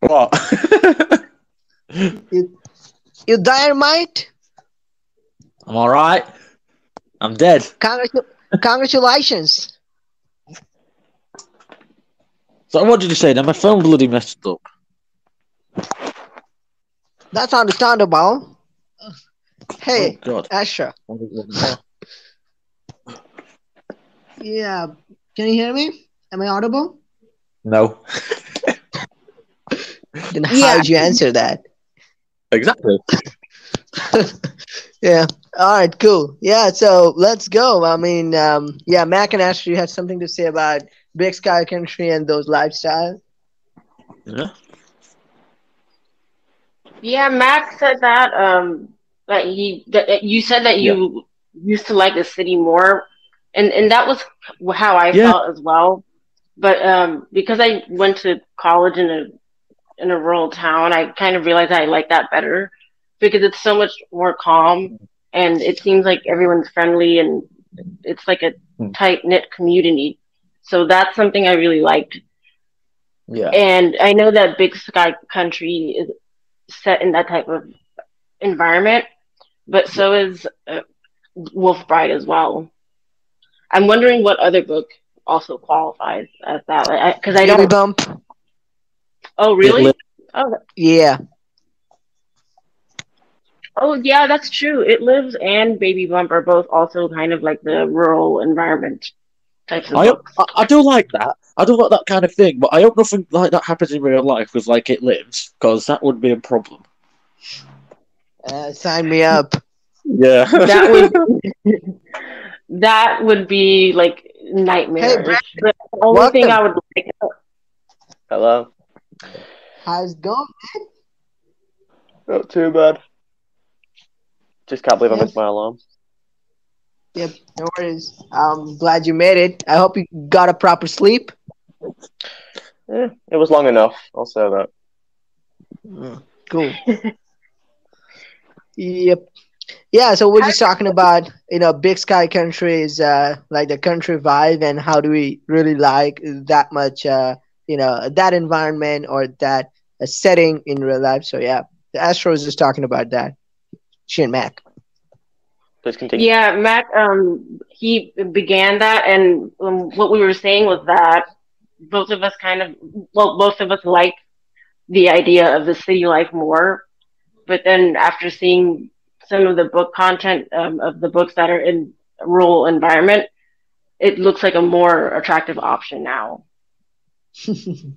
What? You, you dynamite? I'm all right. I'm dead. Congratu- congratulations. So what did you say? Then my phone bloody messed up. That's understandable. Hey, Oh God. Asha. Yeah. Can you hear me? Am I audible? No. Then how Yeah. did you answer that? Exactly. yeah. All right. Cool. Yeah. So let's go. I mean, um, yeah. Mac and Ashley had something to say about Big Sky Country and those lifestyles. Yeah. Yeah, Mac said that um that he that that you said that you used to like the city more, and and that was how I Yeah. felt as well. But um because I went to college in a in a rural town, I kind of realized I like that better because it's so much more calm and it seems like everyone's friendly and it's like a Hmm. tight knit community. So that's something I really liked. Yeah. And I know that Big Sky Country is set in that type of environment, but so is uh, Wolf Bride as well. I'm wondering what other book also qualifies as that, because I, Baby don't. Bump. Oh, really? It Oh, Yeah. oh, yeah, that's true. It Lives and Baby Bump are both also kind of like the rural environment types of I, books. I I do like that. I do like that kind of thing, but I hope nothing like that happens in real life with like it lives, because that would be a problem. Uh, sign me up. Yeah. That would that would be like nightmare. Brad. the only Welcome. thing I would like Hello. How's it going? man? Not too bad. Just can't believe I missed my alarm. Yep. No worries. I'm glad you made it. I hope you got a proper sleep. Yeah, it was long enough. I'll say that. Mm, Cool. yep. Yeah, so we're just talking about you know big sky countries, uh like the country vibe and how do we really like that much uh you know that environment or that uh, setting in real life. So yeah, the Astro is just talking about that. She and Mac. Please continue. Yeah, Mac. Um, he began that, and um, what we were saying was that both of us kind of, well, both of us like the idea of the city life more, but then after seeing some of the book content um, of the books that are in rural environment, it looks like a more attractive option now.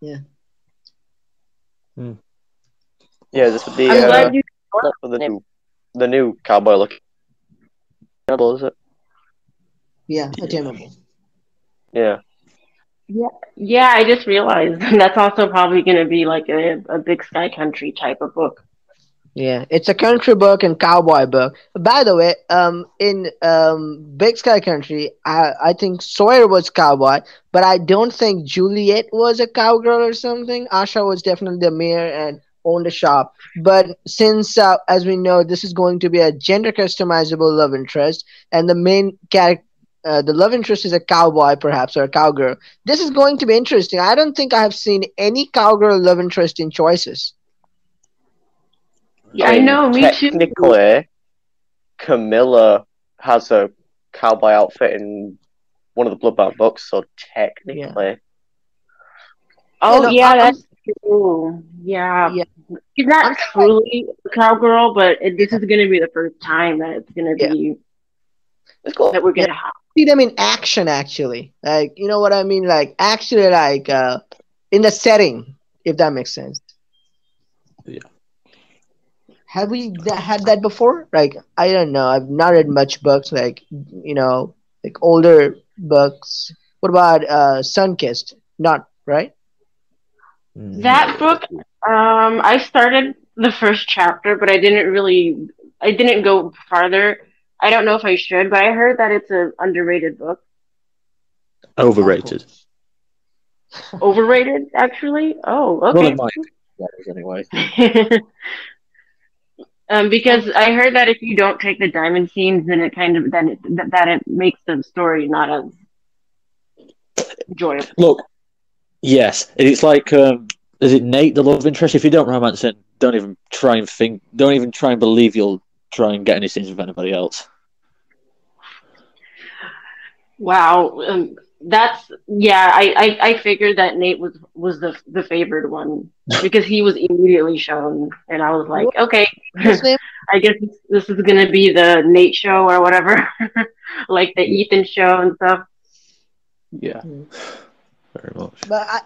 Yeah, Yeah, this would be uh, you. for the new, the new cowboy look. Is it? yeah, attainable. Yeah. Yeah, I just realized that's also probably going to be like a, a big sky country type of book. Yeah, it's a country book and cowboy book. By the way, um, in um, Big Sky Country, I I think Sawyer was cowboy, but I don't think Juliet was a cowgirl or something. Asha was definitely the mayor and owned a shop. But since, uh, as we know, this is going to be a gender customizable love interest, and the main character. Uh, the love interest is a cowboy, perhaps, or a cowgirl. This is going to be interesting. I don't think I have seen any cowgirl love interest in choices. Yeah, I know, me too. Technically, Camilla has a cowboy outfit in one of the Bloodbound books, so technically, Oh no, yeah, I'm- that's true. Yeah. Yeah. she's not I'm- truly a cowgirl, but it, this is gonna be the first time that it's gonna Yeah. be it's cool. that we're gonna have. see them in action actually like you know what i mean like actually like uh in the setting if that makes sense Yeah. Have we th- had that before like i don't know i've not read much books like you know like older books what about uh sunkissed not right That book, um, I started the first chapter, but I didn't really, I didn't go farther. I don't know if I should, but I heard that it's an underrated book, Overrated. overrated actually. Oh, Well, okay. it might. be. That is anyway. um, because I heard that if you don't take the diamond scenes, then it kind of then it, that, that it makes the story not as enjoyable. Look, yes, it's like um, is it Nate the love interest? If you don't romance it, don't even try and think. Don't even try and believe you'll try and get any scenes with anybody else. Wow, um, that's yeah. I, I I figured that Nate was was the the favored one because he was immediately shown, and I was like, okay, I guess this, this is gonna be the Nate show or whatever, like the Ethan show and stuff. Yeah, Mm. very much. But I,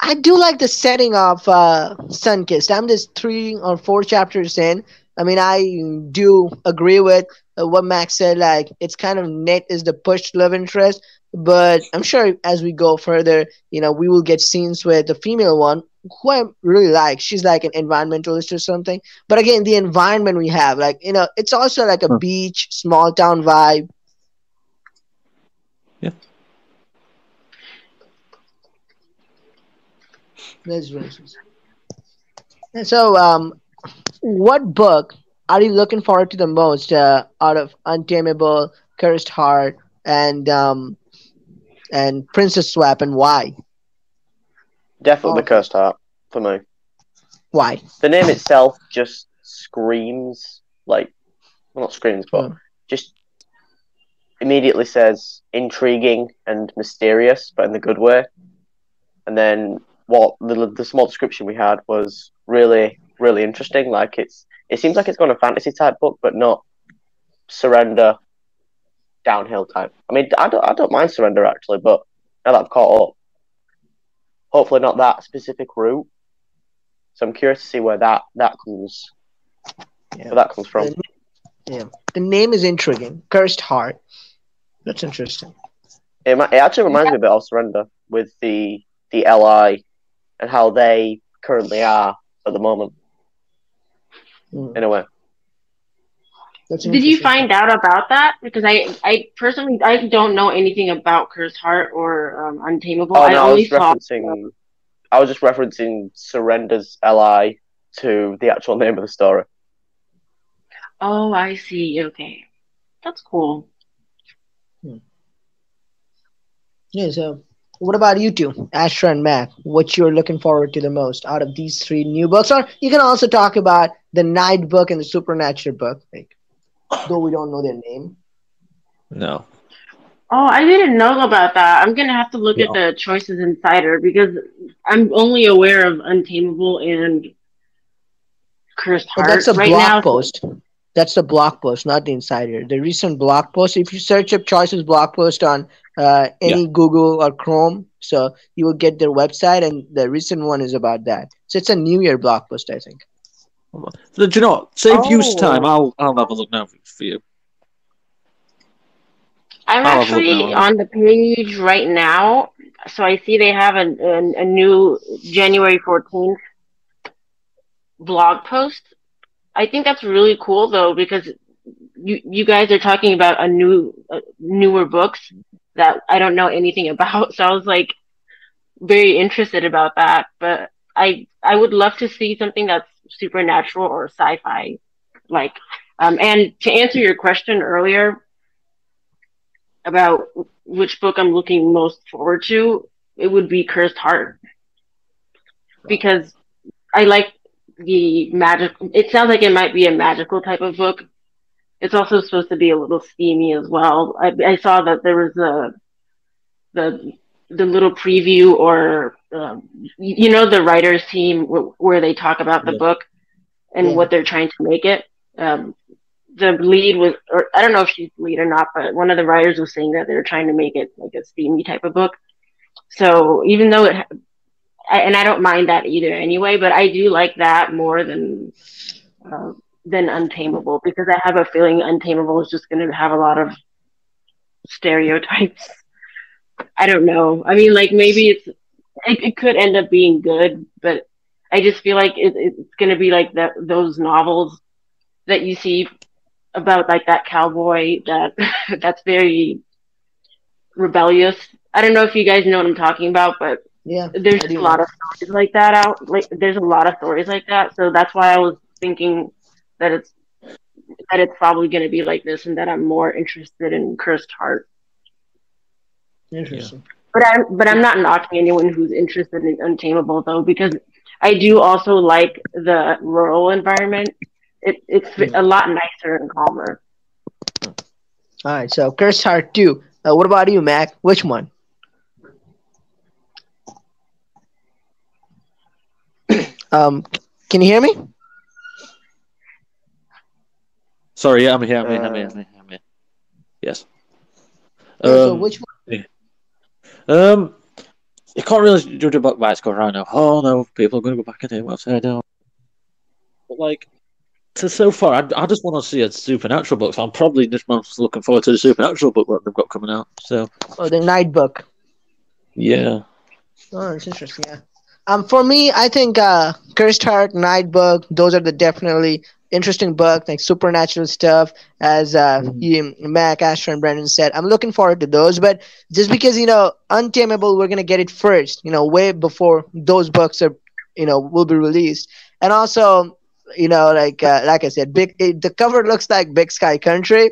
I do like the setting of uh, Sunkissed. I'm just three or four chapters in. I mean, I do agree with uh, what Max said. Like, it's kind of Nate is the push love interest, but I'm sure as we go further, you know, we will get scenes with the female one who I really like. She's like an environmentalist or something. But again, the environment we have, like, you know, it's also like a beach, small town vibe. Yeah. That's racist. And so, um, what book are you looking forward to the most uh, out of Untamable, Cursed Heart, and um, and Princess Swap, and why? Definitely Oh. the Cursed Heart for me. Why? The name itself just screams like, well, not screams, but Hmm. just immediately says intriguing and mysterious, but in the good way. And then what the, the small description we had was really, really interesting. Like it's, it seems like it's gone a fantasy type book, but not surrender downhill time. I mean, I don't, I don't mind surrender actually, but now that I've caught up, hopefully not that specific route. So I'm curious to see where that that comes, Yeah. where that comes from. The name is intriguing. Cursed Heart. That's interesting. It, it actually reminds me a bit of Surrender with the the LI and how they currently are at the moment, Mm, in a way. That's Did you find out about that? Because I, I personally, I don't know anything about Cursed Heart or um, Untamable. Oh I no, I only was saw. referencing. I was just referencing Surrender's LI to the actual name of the story. Oh, I see. Okay, that's cool. Yeah. So, what about you two, Astra and Mac? What you're looking forward to the most out of these three new books? Or you can also talk about the Night book and the Supernatural book, like though we don't know their name. No. Oh, I didn't know about that. I'm gonna have to look at the Choices Insider because I'm only aware of Untamable and Cursed But Heart that's a right blog now. post. That's the blog post, not the insider. The recent blog post. If you search up Choices blog post on uh, any Google or Chrome, so you will get their website, and the recent one is about that. So it's a New Year blog post, I think. Do you know what? Save use Oh. time. I'll I'll have a look now for you. I'm I'll have a look actually on the page right now, so I see they have a, a, a new January 14th blog post. I think that's really cool though because you you guys are talking about a new uh, newer books that I don't know anything about, so I was like very interested about that. But I I would love to see something that's supernatural or sci-fi like. Um, and to answer your question earlier about which book I'm looking most forward to, it would be Cursed Heart. Because I like the magic. It sounds like it might be a magical type of book. It's also supposed to be a little steamy as well. I, I saw that there was a the the little preview or um, you know the writers team w- where they talk about the Yeah. book and Yeah. what they're trying to make it. Um, the lead was, or I don't know if she's lead or not, but one of the writers was saying that they were trying to make it like a steamy type of book. So even though it, I, and I don't mind that either anyway, but I do like that more than uh, than Untamable because I have a feeling Untamable is just going to have a lot of stereotypes. I don't know. I mean, like maybe it's it, it could end up being good, but I just feel like it, it's going to be like that those novels that you see about like that cowboy that that's very rebellious. I don't know if you guys know what I'm talking about, but Yeah. there's a lot of stories like that out. Like there's a lot of stories like that, so that's why I was thinking that it's that it's probably going to be like this, and that I'm more interested in Cursed Heart. Interesting. But I'm but I'm not knocking anyone who's interested in Untamable though, because I do also like the rural environment. It, it's a lot nicer and calmer. All right, so Cursed Heart 2. Uh, what about you, Mac? Which one? um, can you hear me? Sorry, yeah, I'm here. I'm here. I'm here. Uh, I'm here. I'm here. Yes. Yeah, so Um, which one? Um, you can't really judge a book by its cover. I know. Oh no, people are going to go back and do what's I know. But like, so so far, I, I just want to see a supernatural book. So I'm probably this month looking forward to the supernatural book that they've got coming out. So Oh, the Night Book. yeah, Oh, it's interesting. Yeah. Um, for me, I think uh, Cursed Heart, Night Book, those are the definitely interesting book, like supernatural stuff. As uh, you, Mac, Asher, and Brandon said, I'm looking forward to those. But just because you know, Untamable, we're gonna get it first. You know, way before those books are, you know, will be released. And also, you know, like uh, like I said, big. It, the cover looks like Big Sky Country,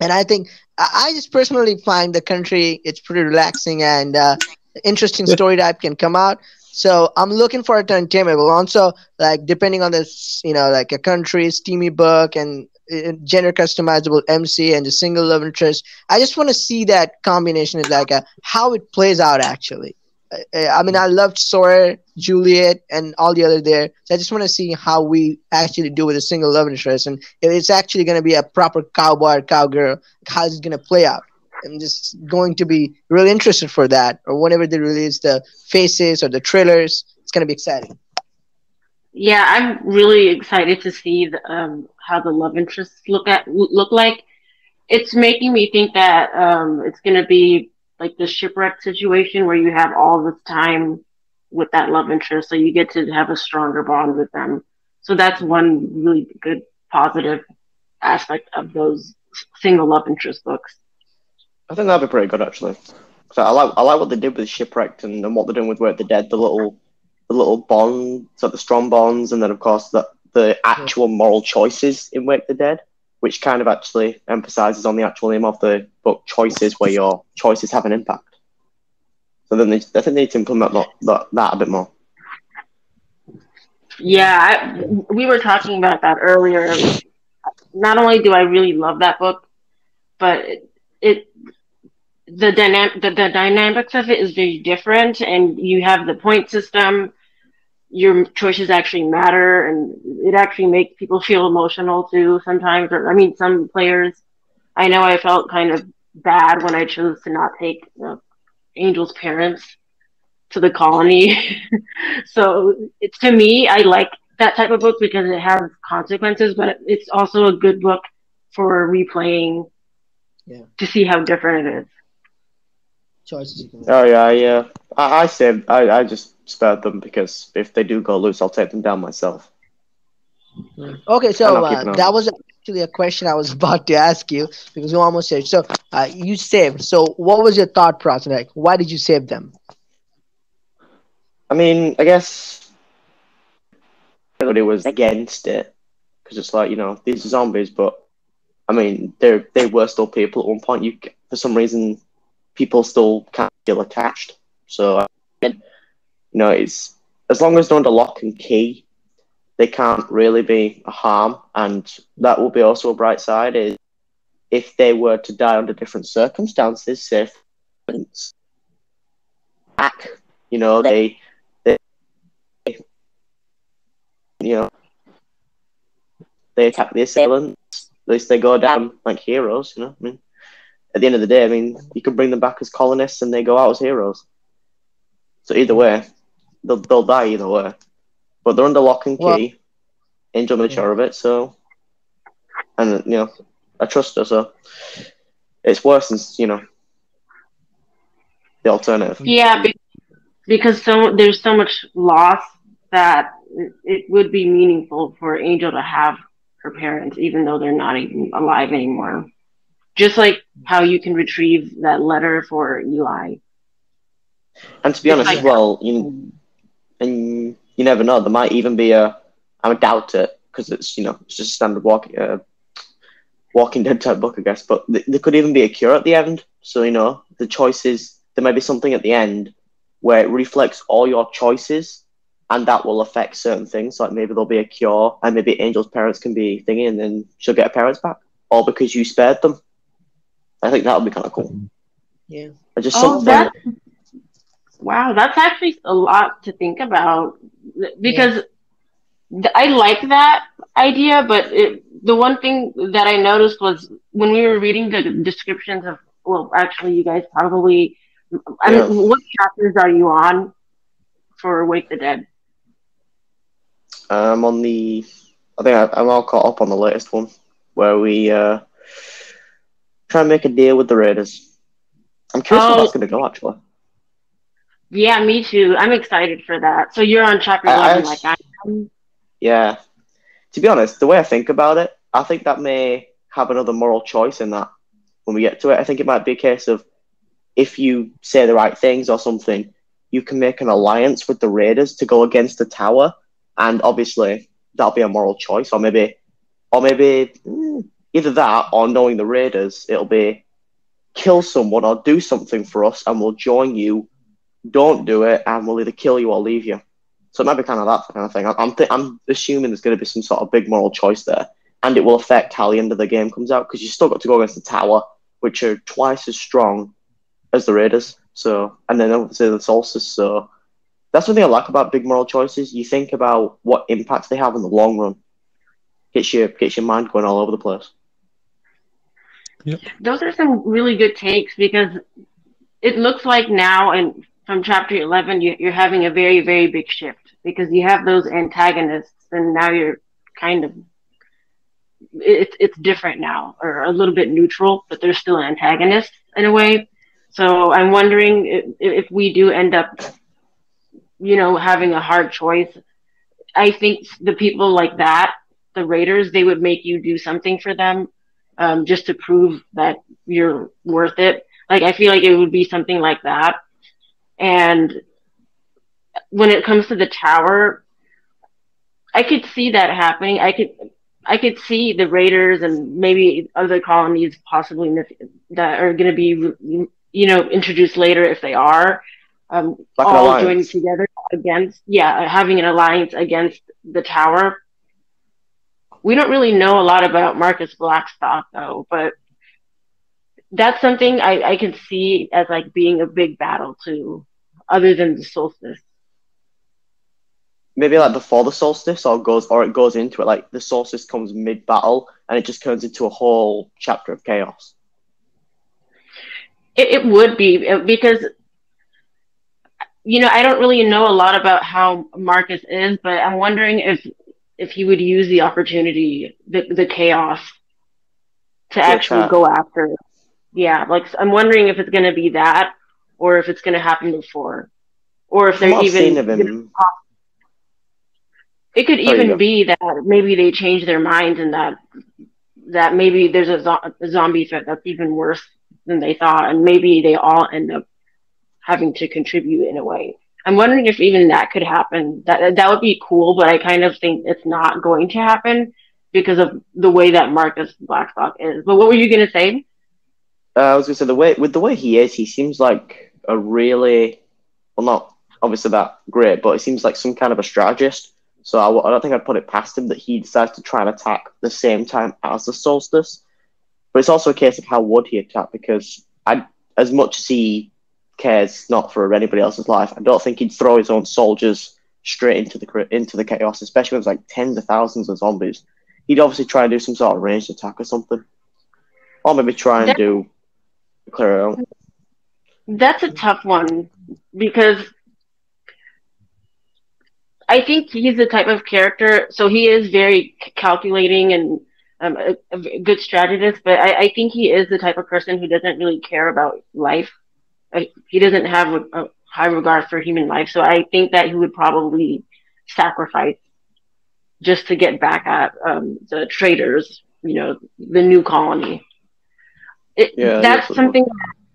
and I think I, I just personally find the country it's pretty relaxing and uh, interesting story type can come out. So I'm looking for a Untamable. Also, like depending on this, you know, like a country, steamy book, and uh, gender customizable MC and the single love interest. I just want to see that combination is like a, how it plays out actually. Uh, I mean, I loved Sawyer, Juliet, and all the other there. So I just want to see how we actually do with a single love interest, and if it's actually going to be a proper cowboy or cowgirl. How's it going to play out? I'm just going to be really interested for that, or whenever they release the faces or the trailers, it's going to be exciting. Yeah, I'm really excited to see the, um, how the love interests look at look like. It's making me think that um, it's going to be like the shipwreck situation where you have all this time with that love interest, so you get to have a stronger bond with them. So that's one really good positive aspect of those single love interest books. I think that'd be pretty good actually. So I like I like what they did with shipwrecked and, and what they're doing with Wake the Dead. The little the little bonds, so the strong bonds, and then of course the the actual moral choices in Wake the Dead, which kind of actually emphasizes on the actual name of the book, choices, where your choices have an impact. So then they, I think they need to implement that, that, that a bit more. Yeah, I, we were talking about that earlier. Not only do I really love that book, but it, it the dynamic the, the dynamics of it is very different, and you have the point system. Your choices actually matter, and it actually makes people feel emotional too. Sometimes, or I mean, some players. I know I felt kind of bad when I chose to not take uh, Angel's parents to the colony. so it's to me, I like that type of book because it has consequences, but it's also a good book for replaying Yeah. to see how different it is. Choices you can make. Oh yeah, yeah. I, I saved. I, I just spared them because if they do go loose, I'll take them down myself. Okay, I'm so uh, that was actually a question I was about to ask you because you almost said so. Uh, you saved. So, what was your thought process? Like, why did you save them? I mean, I guess everybody was against it because it's like you know these are zombies, but I mean they they were still people at one point. You for some reason people still can't feel attached. So uh, you know it's as long as they're under lock and key, they can't really be a harm. And that will be also a bright side is if they were to die under different circumstances, say you know they you know, they attack the assailants. At least they go down like heroes. You know, I mean, at the end of the day, I mean, you can bring them back as colonists and they go out as heroes. So either way, they'll they'll die either way. But they're under lock and key. Well- Angel made sure of it. So, and you know, I trust her. So it's worse than you know the alternative. Yeah, because so there's so much loss that it- it would be meaningful for Angel to have her parents, even though they're not even alive anymore. Just like how you can retrieve that letter for Eli. And to be honest, as well, you and you never know. There might even be a. I doubt it because it's you know it's just a standard walking uh, Walking Dead type book, I guess. But th- there could even be a cure at the end. So you know the choices. There may be something at the end where it reflects all your choices, and that will affect certain things. Like maybe there'll be a cure, and maybe Angel's parents can be thingy, and then she'll get her parents back, all because you spared them. I think that would be kind of cool. Yeah. Or just Oh, that wow, that's actually a lot to think about because th- I like that idea, but it, the one thing that I noticed was when we were reading the descriptions of well, actually, you guys probably. I Yeah. mean, what chapters are you on for Wake the Dead? Um, on the, I think I, I'm all caught up on the latest one, where we uh, try and make a deal with the Raiders. I'm curious how Oh. that's going to go, actually. Yeah, me too. I'm excited for that. So you're on chapter I- I eleven, act- like I am. Yeah. To be honest, the way I think about it, I think that may have another moral choice in that when we get to it. I think it might be a case of if you say the right things or something, you can make an alliance with the Raiders to go against the tower, and obviously that'll be a moral choice, or maybe, or maybe mm, either that or knowing the Raiders, it'll be kill someone or do something for us, and we'll join you. Don't do it, and we'll either kill you or leave you. So it might be kind of that kind of thing. I'm th- I'm assuming there's going to be some sort of big moral choice there, and it will affect how the end of the game comes out because you still got to go against the Tower, which are twice as strong as the Raiders. So and then obviously the Solstice. So that's one thing I like about big moral choices. You think about what impacts they have in the long run. Gets your gets your mind going all over the place. Those are some really good takes because it looks like now, and from chapter 11, you, you're having a very, very big shift because you have those antagonists, and now you're kind of it's it's different now, or a little bit neutral, but they're still antagonists in a way. So I'm wondering if, if we do end up, you know, having a hard choice. I think the people like that, the Raiders, they would make you do something for them um, just to prove that you're worth it. Like I feel like it would be something like that. And when it comes to the tower, I could see that happening. I could I could see the Raiders and maybe other colonies possibly that are going to be you know introduced later if they are um, Like all joining together against yeah having an alliance against the tower. We don't really know a lot about Marcus Blackstock though, but that's something I, I can see as like being a big battle too, other than the solstice. Maybe like before the solstice, or goes or it goes into it. Like the solstice comes mid battle, and it just turns into a whole chapter of chaos. It, it would be uh, because, you know, I don't really know a lot about how Marcus is, but I'm wondering if if he would use the opportunity, the the chaos, to actually attack. go after. Yeah, like I'm wondering if it's going to be that, or if it's going to happen before, or if they're even. It could even be that maybe they change their minds and that that maybe there's a, zo- a zombie threat that's even worse than they thought, and maybe they all end up having to contribute in a way. I'm wondering if even that could happen. That that would be cool, but I kind of think it's not going to happen because of the way that Marcus Blackstock is. But what were you gonna say? uh, I was gonna say the way with the way he is, he seems like a really well, not obviously that great, but he seems like some kind of a strategist. So I don't think I'd put it past him that he decides to try and attack the same time as the solstice. But it's also a case of how would he attack because I, as much as he cares not for anybody else's life, I don't think he'd throw his own soldiers straight into the into the chaos, especially when there's like tens of thousands of zombies. He'd obviously try and do some sort of ranged attack or something, or maybe try and That- do clear out. That's a tough one because I think he's the type of character. So he is very calculating and um, a, a good strategist, but I, I think he is the type of person who doesn't really care about life. Uh, he doesn't have a, a high regard for human life. So I think that he would probably sacrifice just to get back at um, the traitors, you know, the new colony. It, Yeah, that's something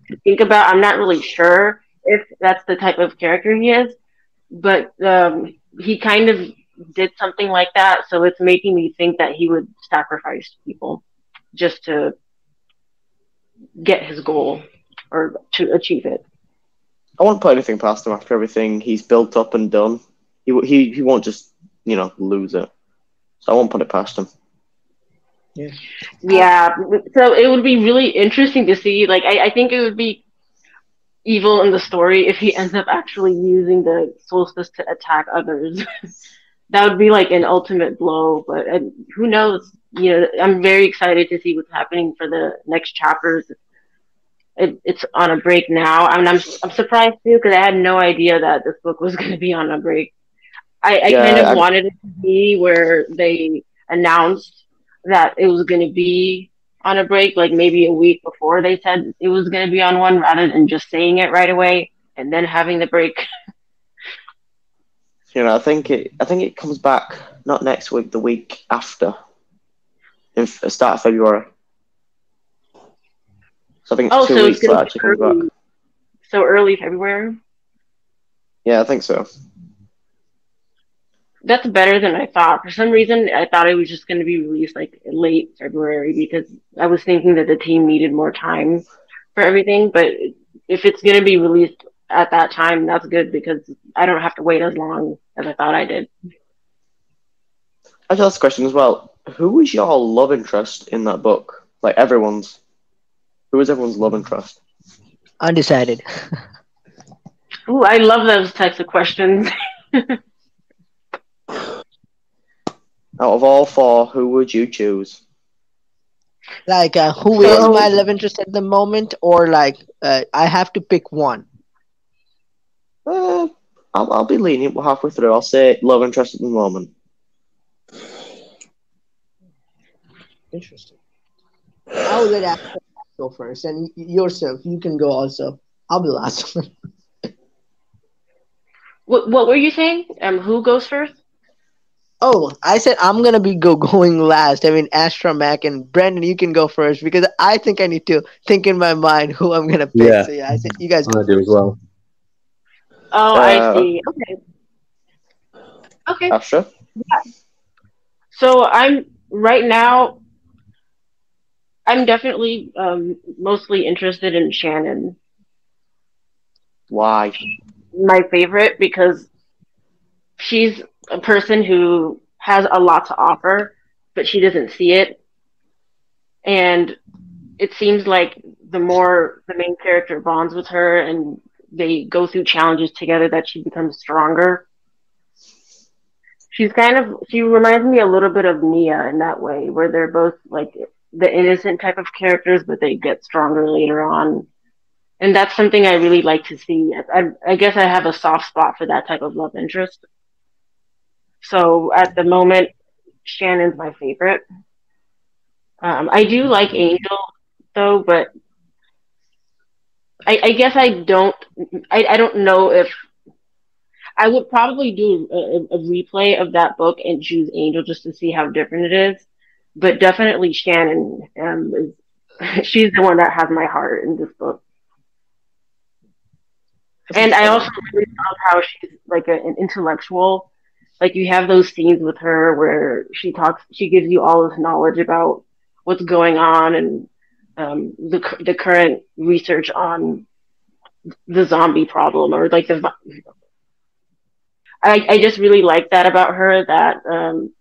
to think about. I'm not really sure if that's the type of character he is, but um, he kind of did something like that, so it's making me think that he would sacrifice people just to get his goal or to achieve it. I won't put anything past him after everything he's built up and done. he he he won't just you know lose it. So I won't put it past him. Yeah, yeah. so it would be really interesting to see. Like, I, I think it would be evil in the story if he ends up actually using the solstice to attack others. that would be like an ultimate blow. But uh, who knows? You know, I'm very excited to see what's happening for the next chapters. It, it's on a break now. I mean, I'm I'm surprised too because I had no idea that this book was going to be on a break. I, I Yeah, kind of I- wanted it to be where they announced that it was going to be on a break, like maybe a week before they said it was going to be on one, rather than just saying it right away and then having the break. You know, I think it. I think it comes back not next week, the week after, in f- start of February. So I think it's Oh, two so weeks it's till it going to actually be comes back. early, so early February. Yeah, I think so. That's better than I thought. For some reason, I thought it was just going to be released like late February because I was thinking that the team needed more time for everything. But if it's going to be released at that time, that's good because I don't have to wait as long as I thought I did. I just ask a question as well. Who was your love interest in that book? Like everyone's. Who was everyone's love interest? Undecided. Ooh, I love those types of questions. Out of all four, who would you choose? Like, uh, who is So- my love interest at the moment, or like, uh, I have to pick one. Uh, I'll, I'll be lenient halfway through. I'll say love interest at the moment. Interesting. I'll let Astra go first, and y- yourself, you can go also. I'll be last. what, what were you saying? Um, who goes first? oh, I said I'm gonna be go going last. I mean, Astra Mac and Brandon, you can go first because I think I need to think in my mind who I'm gonna pick. Yeah. So yeah, I said you guys I'm go. gonna do as well. Oh, Uh, I see. Okay. Okay. Astra? So I'm right now. I'm definitely um, mostly interested in Shannon, Why? my favorite, because she's a person who has a lot to offer, but she doesn't see it. And it seems like the more the main character bonds with her and they go through challenges together, that she becomes stronger. She's kind of she reminds me a little bit of Nia in that way, where they're both like the innocent type of characters, but they get stronger later on. And that's something I really like to see. I, I guess I have a soft spot for that type of love interest. So at the moment, Shannon's my favorite. Um, I do like Angel though, but I, I guess I don't. I, I don't know if I would probably do a, a- a replay of that book and choose Angel just to see how different it is. But definitely Shannon um, is. She's the one that has my heart in this book. And I also really love how she's like a, an intellectual. Like you have those scenes with her where she talks, she gives you all this knowledge about what's going on and um, the the current research on the zombie problem or like the. I I just really like that about her. That um,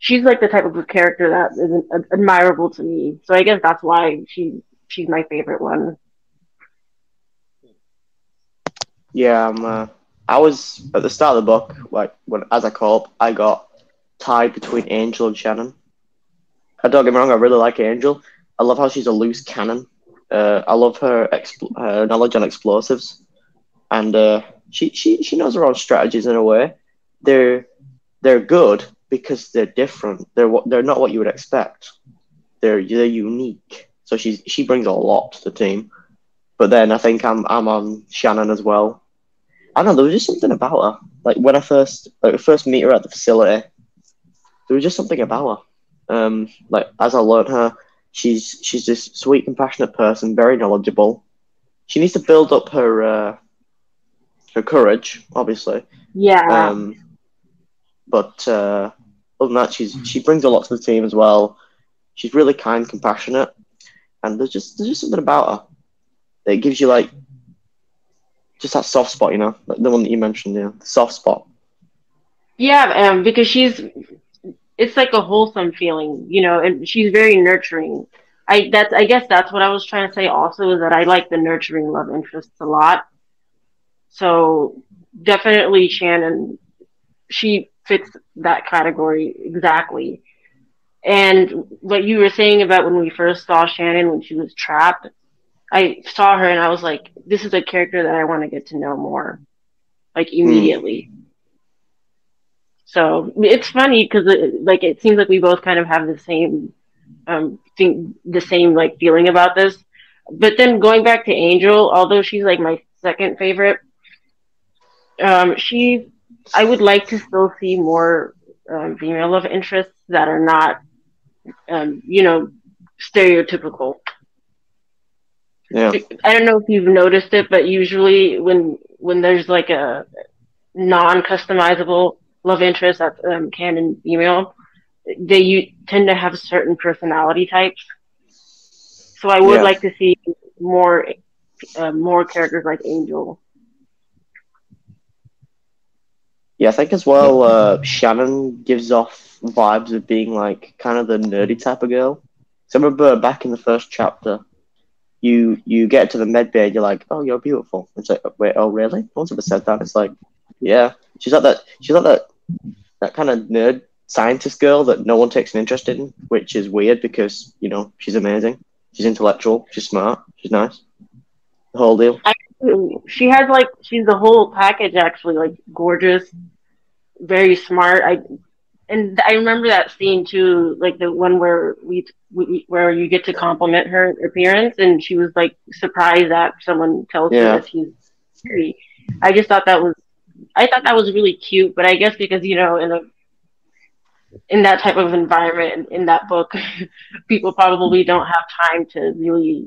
she's like the type of character that is ad- admirable to me. So I guess that's why she she's my favorite one. Yeah, um, uh, I was at the start of the book, like when as I call up, I got tied between Angel and Shannon. I don't get me wrong, I really like Angel. I love how she's a loose cannon. Uh, I love her expl- her knowledge on explosives, and uh, she, she she knows her own strategies in a way. They're they're good because they're different. They're what they're not what you would expect. They're they're unique. So she's she brings a lot to the team. But then I think I'm I'm on Shannon as well. I don't know. There was just something about her. Like when I first like first meet her at the facility, there was just something about her. Um, like as I learned her, she's she's this sweet, compassionate person, very knowledgeable. She needs to build up her uh, her courage, obviously. Yeah. Um, but uh, other than that, she's she brings a lot to the team as well. She's really kind, compassionate, and there's just there's just something about her that gives you like just that soft spot, you know, like the one that you mentioned, yeah, the soft spot. Yeah, um, because she's it's like a wholesome feeling, you know, and she's very nurturing. I that's I guess that's what I was trying to say also is that I like the nurturing love interests a lot. So definitely Shannon she fits that category exactly. And what you were saying about when we first saw Shannon when she was trapped, I saw her and I was like, this is a character that I want to get to know more, like immediately. Mm. So it's funny because it, like it seems like we both kind of have the same um thing, the same like feeling about this. But then going back to Angel, although she's like my second favorite, um, she I would like to still see more um, female love interests that are not, um, you know, stereotypical. Yeah. I don't know if you've noticed it, but usually when when there's like a non-customizable love interest that's um, canon female, they you tend to have certain personality types. So I would yeah. like to see more uh, more characters like Angel. Yeah, I think as well, uh, Shannon gives off vibes of being like kind of the nerdy type of girl. So I remember back in the first chapter, you you get to the med bay, you're like, oh, you're beautiful. It's like, wait, oh, really? No one's ever said that. It's like, yeah, she's like that. She's like that. That kind of nerd scientist girl that no one takes an interest in, which is weird because you know she's amazing. She's intellectual. She's smart. She's nice. The whole deal. I, she has like she's the whole package actually, like gorgeous, very smart. I and I remember that scene too, like the one where we, we where you get to compliment her appearance, and she was like surprised that someone tells yeah. her that she's pretty. I just thought that was, I thought that was really cute. But I guess because you know in a in that type of environment in that book, people probably don't have time to really,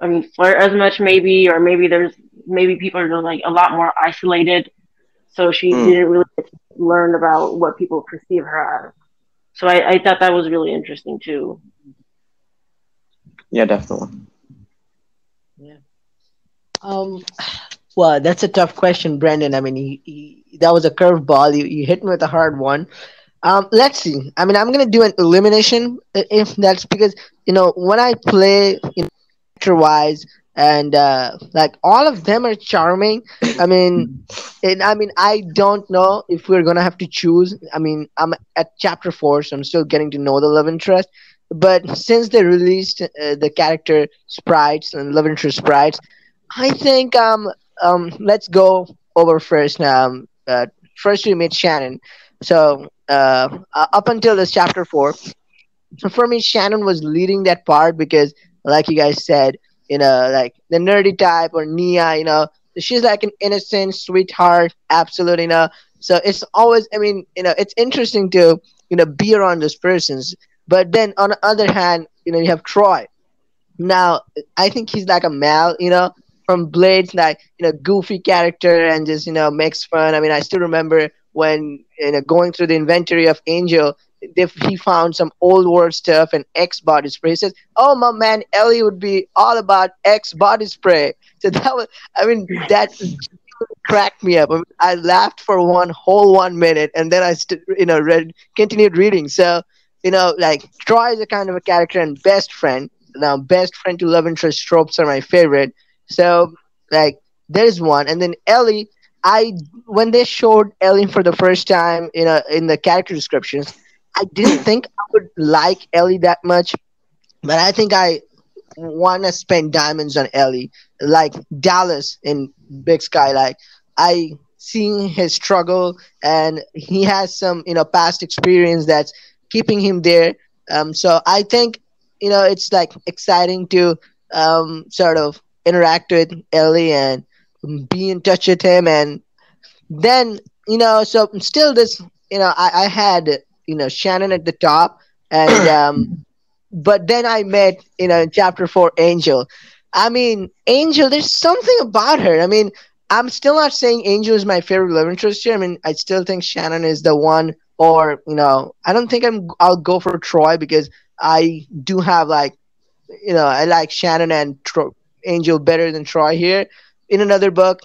I mean, flirt as much maybe, or maybe there's maybe people are like a lot more isolated, so she mm. didn't really learn about what people perceive her as. So I, I thought that was really interesting too. Yeah, definitely. Yeah. Um. Well, that's a tough question, Brandon. I mean, he, he, that was a curveball. You, you hit me with a hard one. Um, let's see. I mean, I'm gonna do an elimination if that's because you know when I play, you know, character wise, and uh, like all of them are charming. I mean, and I mean, I don't know if we're gonna have to choose. I mean, I'm at chapter four, so I'm still getting to know the love interest. But since they released uh, the character sprites and love interest sprites, I think um um let's go over first. Um, uh, first we meet Shannon. So uh, up until this chapter four, so for me, Shannon was leading that part because, like you guys said, you know, like the nerdy type or Nia, you know, she's like an innocent sweetheart, absolutely, you know. So it's always, I mean, you know, it's interesting to, you know, be around those persons. But then on the other hand, you know, you have Troy. Now, I think he's like a male, you know, from Blades, like, you know, goofy character and just, you know, makes fun. I mean, I still remember when, you know, going through the inventory of Angel, if he found some old world stuff and Axe body spray. He says, "Oh my man, Ellie would be all about Axe body spray." So that was, I mean, that cracked me up. I, mean, I, laughed for one whole one minute, and then I, st- you know, read continued reading. So, you know, like Troy is a kind of a character and best friend. Now, best friend to love interest tropes are my favorite. So, like, there's one, and then Ellie. I when they showed Ellie for the first time, you know, in the character descriptions, I didn't think I would like Ellie that much, but I think I want to spend diamonds on Ellie, like Dallas in Big Sky. Like I seen his struggle, and he has some you know past experience that's keeping him there. Um, so I think you know it's like exciting to um, sort of interact with Ellie and be in touch with him, and then you know so still this you know I, I had you know Shannon at the top, and um, but then I met you know in chapter four Angel. I mean Angel, there's something about her. I mean I'm still not saying Angel is my favorite love interest here. I mean I still think Shannon is the one, or you know I don't think I'm I'll go for Troy because I do have like you know I like Shannon and Tro- Angel better than Troy here. In another book,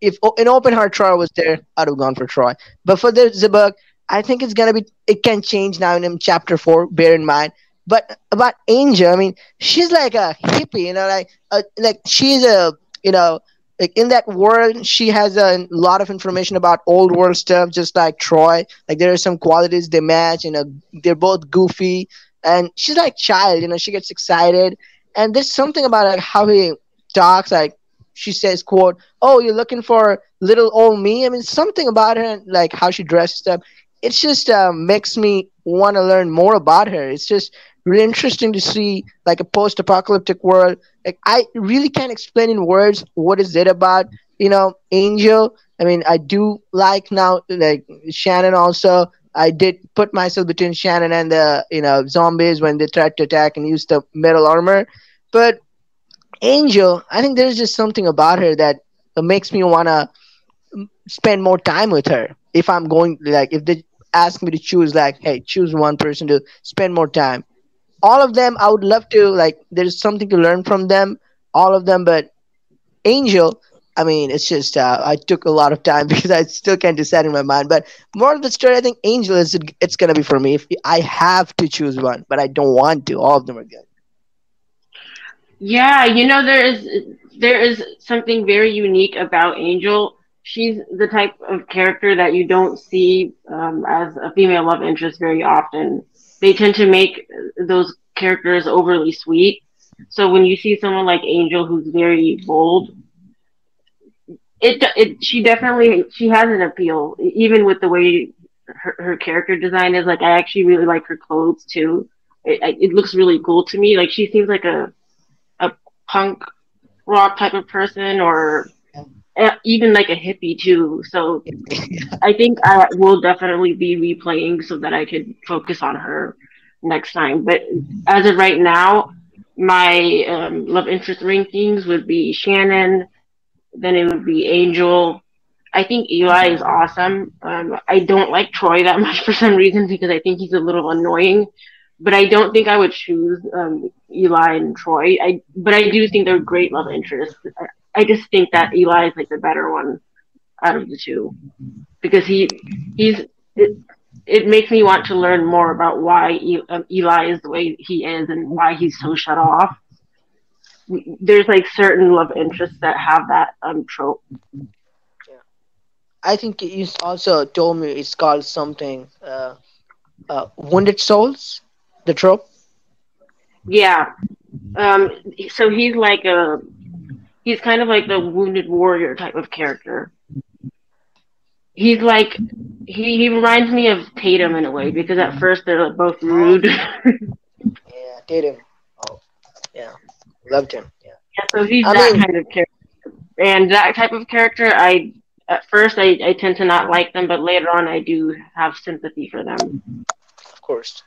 if an Open Heart Troy was there, I'd have gone for Troy. But for the, the book, I think it's gonna be. It can change now in chapter four. Bear in mind. But about Angel, I mean, she's like a hippie, you know, like uh, like she's a you know like in that world she has a lot of information about old world stuff just like troy like there are some qualities they match you know they're both goofy and she's like child you know she gets excited and there's something about like how he talks like she says quote oh you're looking for little old me i mean something about her like how she dresses up it just uh, makes me want to learn more about her. It's just really interesting to see like a post-apocalyptic world. Like i really can't explain in words what is it about you know angel. I mean i do like now like shannon also. I did put myself between shannon and the you know zombies when they tried to attack and use the metal armor. But angel i think there's just something about her that makes me want to spend more time with her if i'm going like if they ask me to choose like hey choose one person to spend more time. All of them i would love to like there's something to learn from them all of them but angel i mean it's just uh, i took a lot of time because i still can't decide in my mind but more of the story i think angel is it's gonna be for me. If i have to choose one but i don't want to all of them are good. Yeah you know there is there is something very unique about angel she's the type of character that you don't see um, as a female love interest very often they tend to make those characters overly sweet. So when you see someone like Angel who's very bold, it it she definitely she has an appeal even with the way her, her character design is. Like I actually really like her clothes too. It, it looks really cool to me. Like she seems like a a punk rock type of person or even like a hippie too. So I think I will definitely be replaying so that I could focus on her next time. But as of right now, my um, love interest rankings would be Shannon, then it would be Angel. I think Eli is awesome. Um, I don't like Troy that much for some reason because I think he's a little annoying. But I don't think I would choose um, Eli and Troy. I but I do think they're great love interests. I just think that Eli is like the better one out of the two because he he's it, it makes me want to learn more about why um, Eli is the way he is and why he's so shut off. There's like certain love interests that have that um trope. Yeah, I think you also told me it's called something uh, uh, wounded souls, the trope. Yeah, um, so he's like a he's kind of like the wounded warrior type of character. He's like he he reminds me of Tatum in a way because at first they're like both rude. yeah, Tatum. Oh, yeah, loved him. Yeah. Yeah, so he's I that mean, kind of character, and that type of character. I at first I, I tend to not like them, but later on I do have sympathy for them. Of course,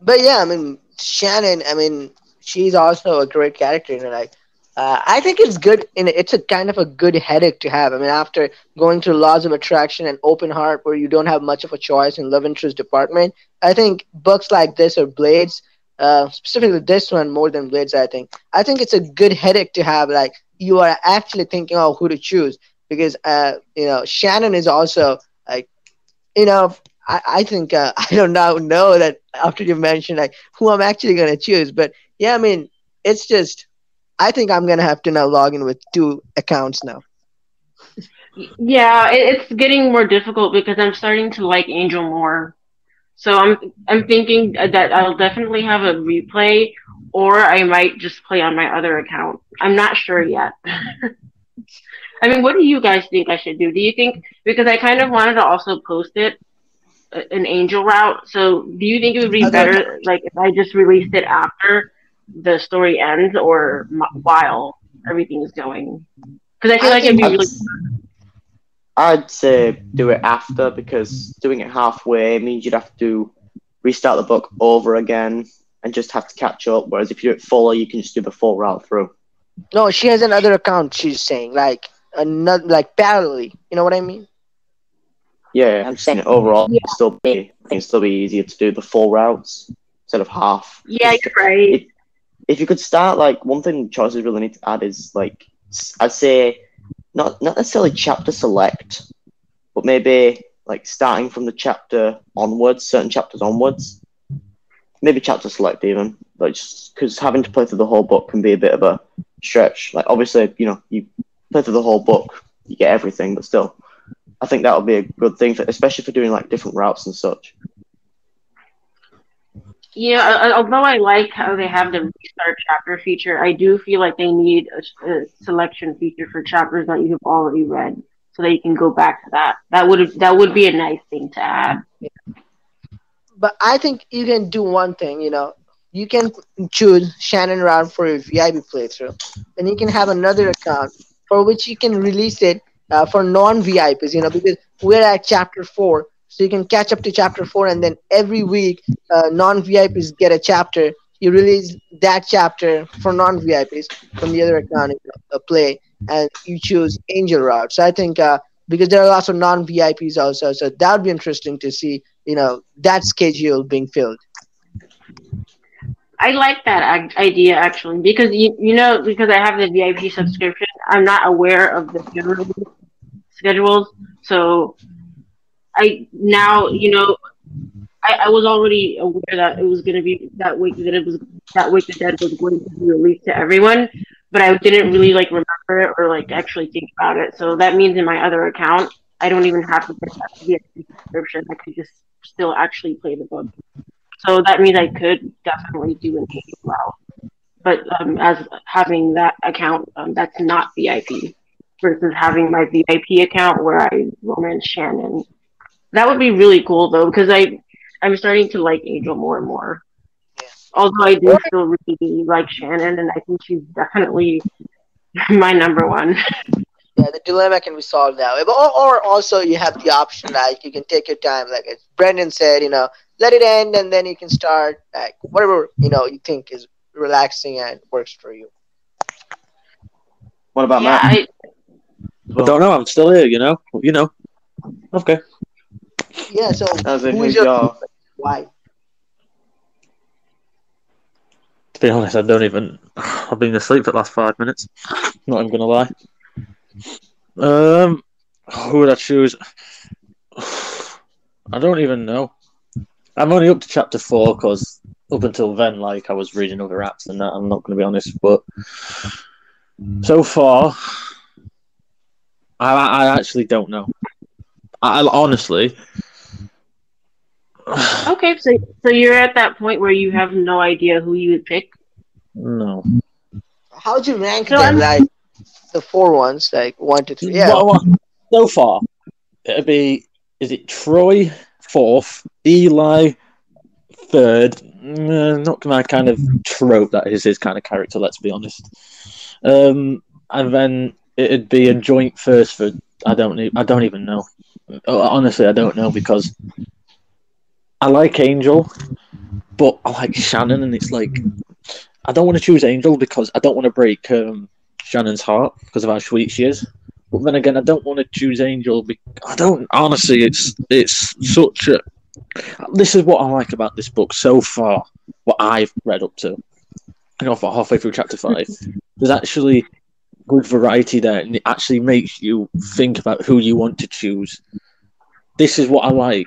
but yeah, I mean Shannon. I mean she's also a great character, and like uh, I think it's good. In it's a kind of a good headache to have. I mean, after going through laws of attraction and open heart, where you don't have much of a choice in love interest department, I think books like this or Blades, uh, specifically this one more than Blades, I think. I think it's a good headache to have. Like you are actually thinking, oh, who to choose because uh, you know Shannon is also like, you know, I, I think uh, I don't now know that after you mentioned like who I'm actually gonna choose, but yeah, I mean, it's just I think I'm gonna have to now log in with two accounts now. Yeah, it's getting more difficult because I'm starting to like Angel more. So I'm I'm thinking that I'll definitely have a replay, or I might just play on my other account. I'm not sure yet. I mean, what do you guys think I should do? Do you think because I kind of wanted to also post it uh, an Angel route. So do you think it would be better like if I just released it after? The story ends or while everything is going? Because I feel I like it'd be really. I'd say do it after because doing it halfway means you'd have to restart the book over again and just have to catch up. Whereas if you do it fully, you can just do the full route through. No, she has another account. She's saying like another like parallelly. You know what I mean? Yeah, I'm saying overall, yeah. still be it still be easier to do the full routes instead of half. Yeah, you're right. It, if you could start like one thing choices really need to add is like I'd say not not necessarily chapter select, but maybe like starting from the chapter onwards, certain chapters onwards, maybe chapter select even, like because having to play through the whole book can be a bit of a stretch. Like obviously, you know, you play through the whole book, you get everything, but still, I think that would be a good thing, for, especially for doing like different routes and such. Yeah, although I like how they have the restart chapter feature, I do feel like they need a, a, selection feature for chapters that you have already read, so that you can go back to that. That would that would be a nice thing to add. Yeah. But I think you can do one thing. You know, you can choose Shannon Round for your VIP playthrough, and you can have another account for which you can release it uh, for non VIPs. You know, because we're at chapter four so you can catch up to chapter four, and then every week, uh, non VIPs get a chapter. You release that chapter for non VIPs from the other account, uh, play, and you choose Angel Route. So I think uh, because there are lots of non VIPs also, so that would be interesting to see. You know that schedule being filled. I like that idea actually because you you know because I have the VIP subscription, I'm not aware of the general schedules. So I now you know I, I was already aware that it was going to be that week that it was that Wake the Dead was going to be released to everyone, but I didn't really like remember it or like actually think about it. So that means in my other account, I don't even have to get that subscription. I could just still actually play the book. So that means I could definitely do an well. But um, as having that account, um, that's not VIP versus having my VIP account where I romance Shannon that would be really cool though, because I I'm starting to like Angel more and more. Although I do still really like Shannon, and I think she's definitely my number one. Yeah, the dilemma can be solved that way. But or, or, also you have the option like you can take your time, like as Brendan said, you know, let it end and then you can start like whatever you know you think is relaxing and works for you. What about yeah, Matt? I, I don't know. I'm still here. You know. You know. Okay. Yeah, so As in, who is your your- why? To be honest, I don't even. I've been asleep for the last five minutes. Not even gonna lie. Um, who would I choose? I don't even know. I'm only up to chapter four because up until then, like I was reading other apps and that. I'm not going to be honest, but so far, I, I actually don't know. I, I honestly, okay, so so you're at that point where you have no idea who you would pick. no. How'd you rank So them? I'm- Like the four ones, like one to three. Yeah. Well, well, so far, it'd be is it Troy fourth, Eli third. Mm, Not my kind of trope that is his kind of character. Let's be honest. Um, and then it'd be a joint first for I don't I don't even know. Uh, Honestly, I don't know because I like Angel, but I like Shannon, and it's like I don't want to choose Angel because I don't want to break um, Shannon's heart because of how sweet she is. But then again, I don't want to choose Angel. Be- I don't honestly. It's it's such a. This is what I like about this book so far. What I've read up to, you know, for halfway through chapter five, there's actually good variety there, and it actually makes you think about who you want to choose. This is what I like,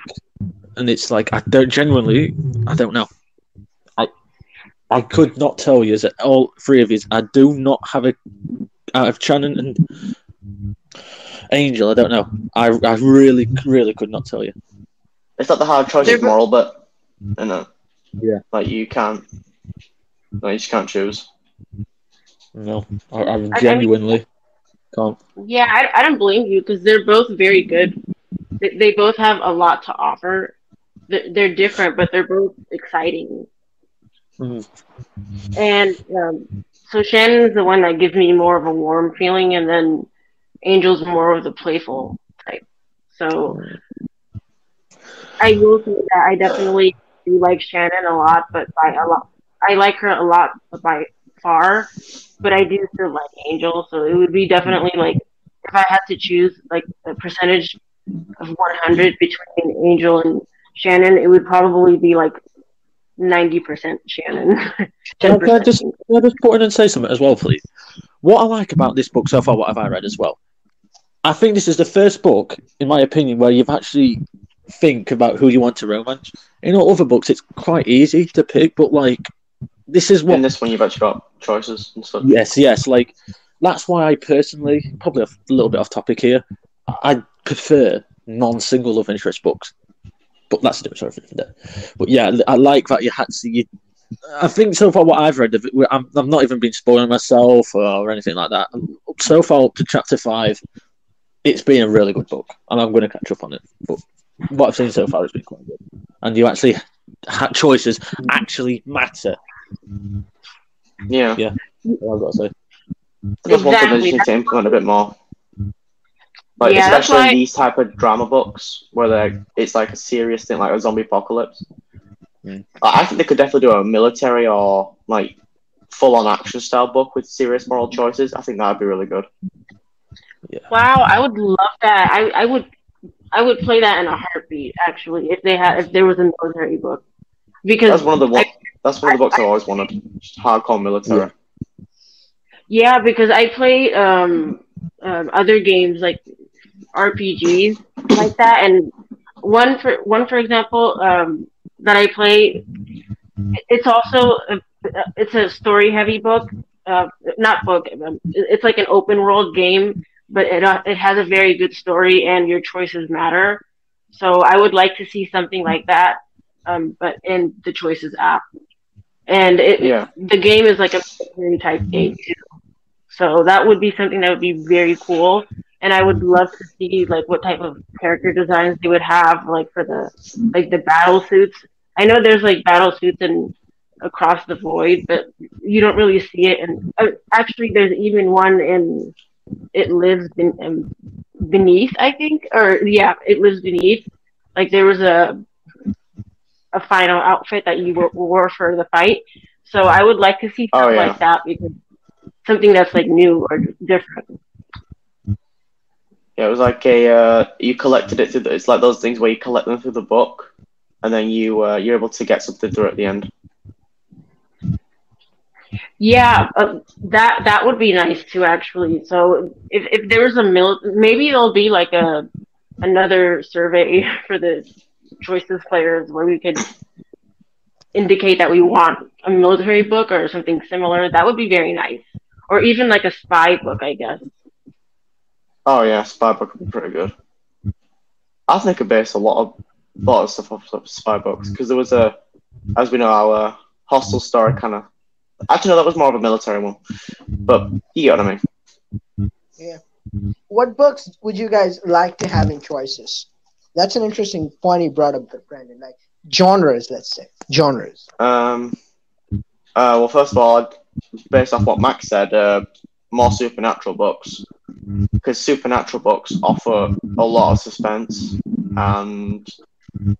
and it's like I don't genuinely. I don't know. I I could not tell you that all three of you. I do not have a out of Shannon and Angel. I don't know. I I really really could not tell you. It's not the hard choice They're of moral, but you know, Yeah. like you can't, no, you just can't choose. No, I, I genuinely can't. Yeah, I, I don't blame you because they're both very good. They, they both have a lot to offer. They're, different, but they're both exciting. Mhm. And um, so Shannon's the one that gives me more of a warm feeling, and then Angel's more of the playful type. So I will say that I definitely do like Shannon a lot, but by a lot, I like her a lot by far. But I do still like Angel, so it would be definitely like if I had to choose like a percentage of 100 between Angel and Shannon, it would probably be like 90% Shannon. Can I, can I just can I just put in and say something as well, please? What I like about this book so far, what have I read as well, I think this is the first book, in my opinion, where you've actually think about who you want to romance. In all other books, it's quite easy to pick, but like this is what. In this one, you've actually got choices and stuff. Yes, yes. Like that's why I personally, probably a little bit off topic here, I prefer non-single love interest books. But that's a different story for that. But yeah, I like that you had to. You, I think so far what I've read of it, I'm, I'm not even been spoiling myself or, or anything like that. Um, so far up to chapter five, it's been a really good book, and I'm going to catch up on it. But what I've seen so far has been quite good, and you actually had choices actually matter. Yeah, Yeah. I've got to say. that's one thing they Exactly. just need to implement a bit more. Like Yeah, especially why- these type of drama books where they it's like a serious thing, like a zombie apocalypse. Mm. I I think they could definitely do a military or like full on action style book with serious moral choices. I think that'd be really good. Wow, I would love that. I, I would I would play that in a heartbeat actually if they had if there was a military book. Because That's one of the one, that's one of the books I always wanted. Just hardcore military. yeah, because I play um, um other games like RPGs like that. And one for one for example um that I play it's also a, it's a story heavy book uh, not book um, it's like an open world game but it uh, it has a very good story and your choices matter. So I would like to see something like that um but in the choices app. And it Yeah. the game is like a military type game too. So that would be something that would be very cool and I would love to see like what type of character designs they would have like for the like the battle suits. I know there's like battle suits in across the void, but you don't really see it. And uh, actually, there's even one in it lives um, beneath, I think, or yeah, it lives beneath. Like there was a a final outfit that you wore, wore for the fight. So I would like to see Oh, something yeah. like that because something that's like new or different. Yeah, it was like a uh, you collected it through. The, it's like those things where you collect them through the book, and then you uh, you're able to get something through at the end. Yeah, uh, that that would be nice too, actually. So if if there was a mil, maybe it'll be like a another survey for the choices players where we could indicate that we want a military book or something similar. That would be very nice, or even like a spy book, I guess. Oh yeah, spy book would be pretty good. I think I could base a lot of a lot of stuff off of spy books because there was a, as we know, our hostel story kind of. Actually, no, that was more of a military one, but you get what I mean. Yeah. What books would you guys like to have in choices? That's an interesting point you brought up, Brandon. Like genres, let's say genres. Um, uh, well, first of all, based off what Max said, uh, more supernatural books because supernatural books offer a lot of suspense and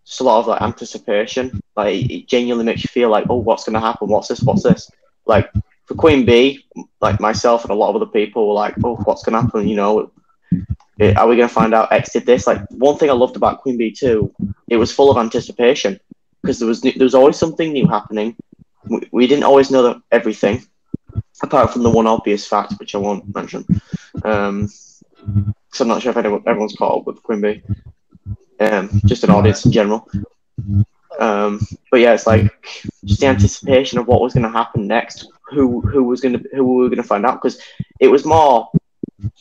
just a lot of like anticipation. Like it genuinely makes you feel like, oh, what's going to happen? What's this? What's this? Like for Queen B, like myself and a lot of other people were like, oh, what's going to happen? You know, eh, are we going to find out X did this? Like one thing I loved about Queen B too, it was full of anticipation because there was there was always something new happening. We, we didn't always know everything, apart from the one obvious fact which I won't mention. Um, so I'm not sure if anyone, everyone's caught up with Queen B. Um, just an audience in general. Um, but yeah, it's like just the anticipation of what was going to happen next. Who who was going to who we were going to find out because it was more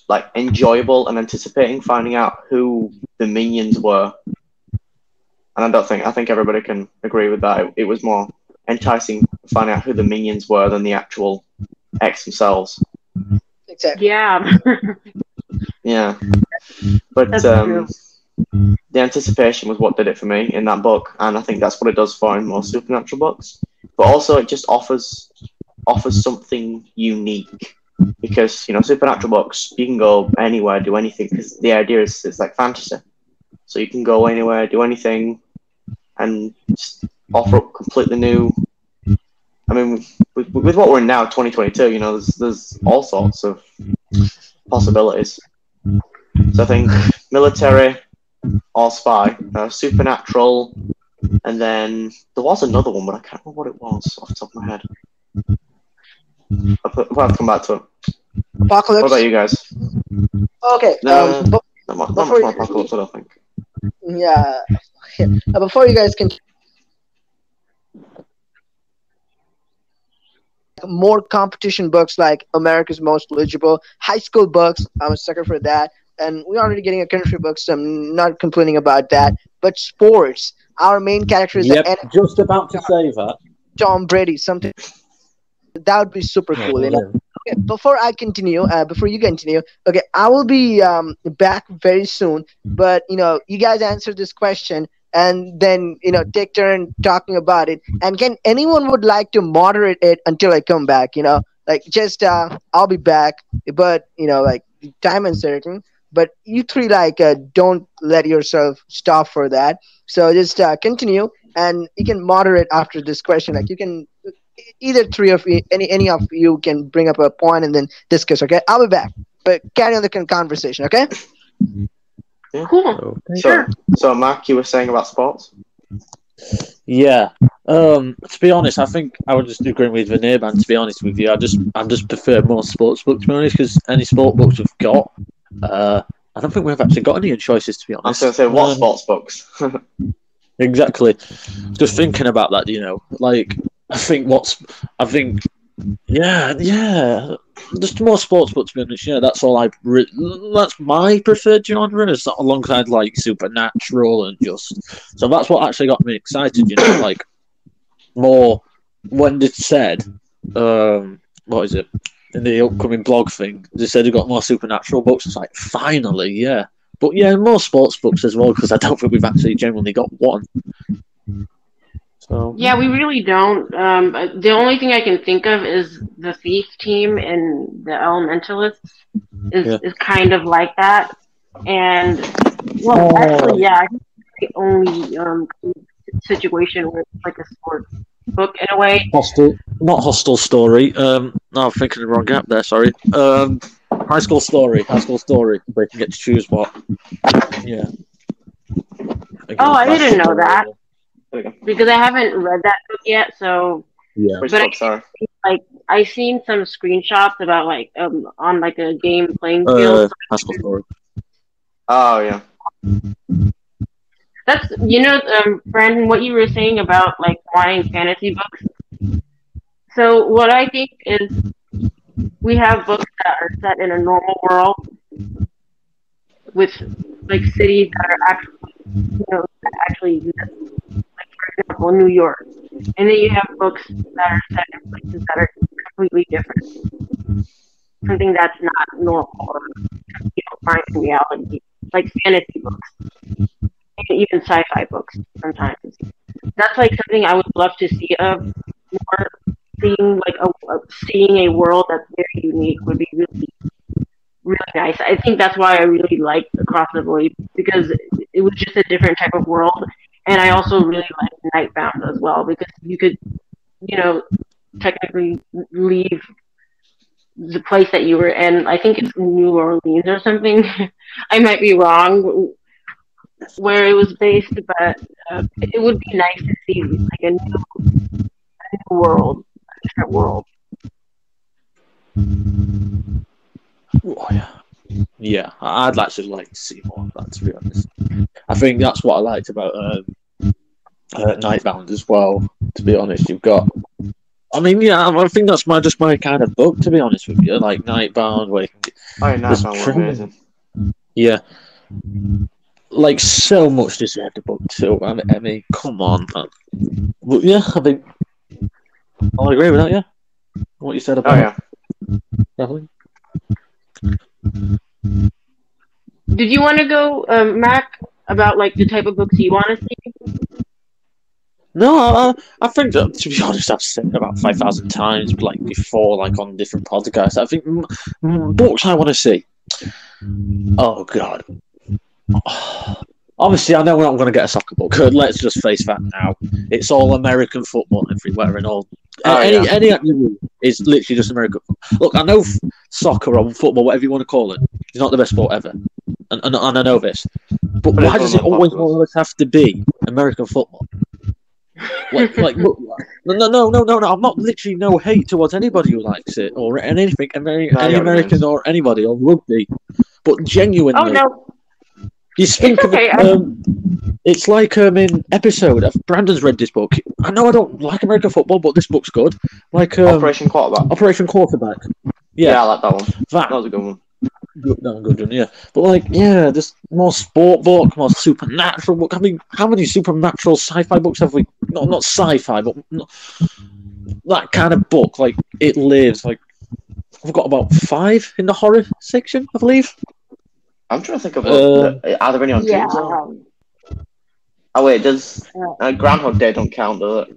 like enjoyable and anticipating finding out who the minions were. And I don't think I think everybody can agree with that. It, it was more enticing finding out who the minions were than the actual X themselves. Exactly. Yeah, Yeah, but um, the anticipation was what did it for me in that book, and I think that's what it does for in most supernatural books. But also, it just offers offers something unique because you know supernatural books you can go anywhere, do anything because the idea is it's like fantasy, so you can go anywhere, do anything, and just offer up completely new. I mean, with, with what we're in now, 2022, you know, there's there's all sorts of possibilities. So I think military or spy, uh, supernatural, and then there was another one, but I can't remember what it was off the top of my head. I'll, put, I'll have to come back to it. What about you guys? Okay. No, um, not, not much more apocalypse, I don't think. yeah. Uh, before you guys can more competition books like America's Most Eligible, high school books. I'm a sucker for that. And we're already getting a country book, so I'm not complaining about that. But sports, our main character is Yep, just about to say that. Tom Brady. Something that would be super cool. You know? Okay, before I continue, uh, before you continue, okay, I will be um, back very soon. But you know, you guys answer this question, and then you know, take turn talking about it. And can anyone would like to moderate it until I come back? You know, like just uh, I'll be back, but you know, like time uncertain. But you three like uh, don't let yourself stop for that. So just uh, continue, and you can moderate after this question. Like you can either three of you, any any of you can bring up a point and then discuss. Okay, I'll be back. But carry on the conversation. Okay. Cool. Okay. Sure. So, Mark, you were saying about sports? Yeah. Um, to be honest, I think I would just agree with Veneer, man. To be honest with you, I just I just prefer more sports books to be honest, because any sport books we've got, uh, I don't think we've actually got any choices to be honest. I was honest. going to say, what Um, sports books? Exactly. Just thinking about that, you know, like I think what's I think, yeah, yeah, just more sports books. To be honest, yeah, that's all I. Re- that's my preferred genre, is alongside like supernatural and just. So that's what actually got me excited. You know, like more when it said, um, what is it? In the upcoming blog thing, they said they got more supernatural books. It's like finally, yeah. But yeah, more sports books as well because I don't think we've actually generally got one. So Yeah, we really don't. Um, uh, the only thing I can think of is the Thief team and the Elementalists is, Yeah. is kind of like that. And, well, Oh. actually, yeah, I think the only um, situation where it's like a sports book in a way. hostile, not hostile story. Um, no, I'm thinking the wrong gap there. Sorry. Um, high school story. High school story. Where you can get to choose what. Yeah. Oh, I didn't know that. There we go. Because I haven't read that book yet, so Yeah. Which But I- books are? like I seen some screenshots about like um on like a game playing field. Uh, high school story. Oh, yeah. That's you know, um, Brandon, what you were saying about like wanting fantasy books. So what I think is we have books that are set in a normal world with like cities that are actually you know that actually exist. For example, New York. Mm-hmm. And then you have books that are set in places that are completely different. Mm-hmm. Something that's not normal or you don't find in reality. Like fantasy books and even sci-fi books sometimes. That's like something I would love to see of more. Seeing like a, a seeing a world that's very unique would be really really nice. I think that's why I really liked Across the Void because it was just a different type of world, and I also really liked Nightbound as well because you could, you know, technically leave the place that you were in. I think it's New Orleans or something. I might be wrong where it was based, but uh, it would be nice to see like a new, a new world, a different world. Oh, yeah. Yeah, I'd actually like to see more of that. To be honest, I think that's what I liked about um, uh, Nightbound as well. To be honest, you've got. I mean, yeah, I think that's my just my kind of book. To be honest with you, like Nightbound, where you can get, Oh, yeah, Nightbound was amazing. yeah, like so much deserved a book too. I mean, I mean come on, man. But yeah, I think I agree with that. Yeah, what you said Oh, about yeah. definitely. Did you want to go, um, Mac, about like the type of books you want to see? No, I, I think that, to be honest, I've said it about five thousand times, like before, like on different podcasts. I think mm, mm, books I want to see. Oh God. Obviously, I know we're not going to get a soccer book. Let's just face that now. It's all American football everywhere, and all Uh, oh, any yeah. any activity is literally just American. Look, I know f- soccer or football, whatever you want to call it, is not the best sport ever, and, and, and I know this. But But why does it always always have to be American football? Like, like, no, no, no, no, no, no. I'm not literally no hate towards anybody who likes it or anything, Ameri- No, any get what you American or anybody or rugby. but oh, genuinely, Oh no, you think It's of okay, it, um, it's like um in episode. Brandon's read this book. I know I don't like American football, but this book's good. Like um, Operation Quarterback. Operation Quarterback. Yeah. Yeah, I like that one. that That was a good one. good, no, good one, yeah. But like, yeah, just more sport book, more supernatural book. I mean, how many supernatural sci-fi books have we? Not not sci-fi, but not, that kind of book. Like it lives. Like we've got about five in the horror section, I believe. I'm trying to think of. Uh, are there any on yeah. Dream Zone? Oh wait, does uh, Groundhog Day don't count, does it?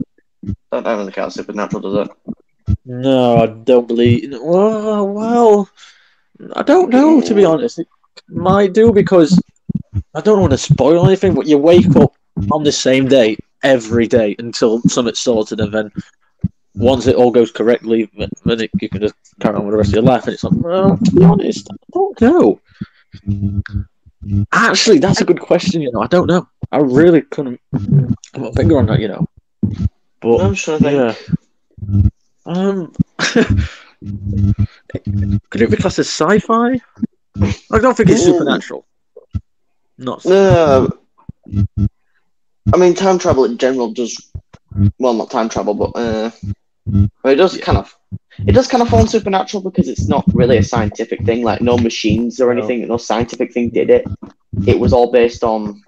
That that doesn't count as supernatural, does it? No, I don't believe. Well, well, I don't know to be honest. It might do because I don't want to spoil anything. But you wake up on the same day every day until something's sorted, and then once it all goes correctly, then then it, you can just carry on with the rest of your life. And it's like, well, to be honest, I don't know. Actually, that's a good question. You know, I don't know. I really couldn't put my finger on that. You know, but I'm to yeah. Um, could it be classed as sci-fi? I don't think it's supernatural. Not. No. I mean, time travel in general does. Well, not time travel, but uh, well, it does kind of. It does kind of fall in supernatural because it's not really a scientific thing. Like no machines or anything, no scientific thing did it. It was all based on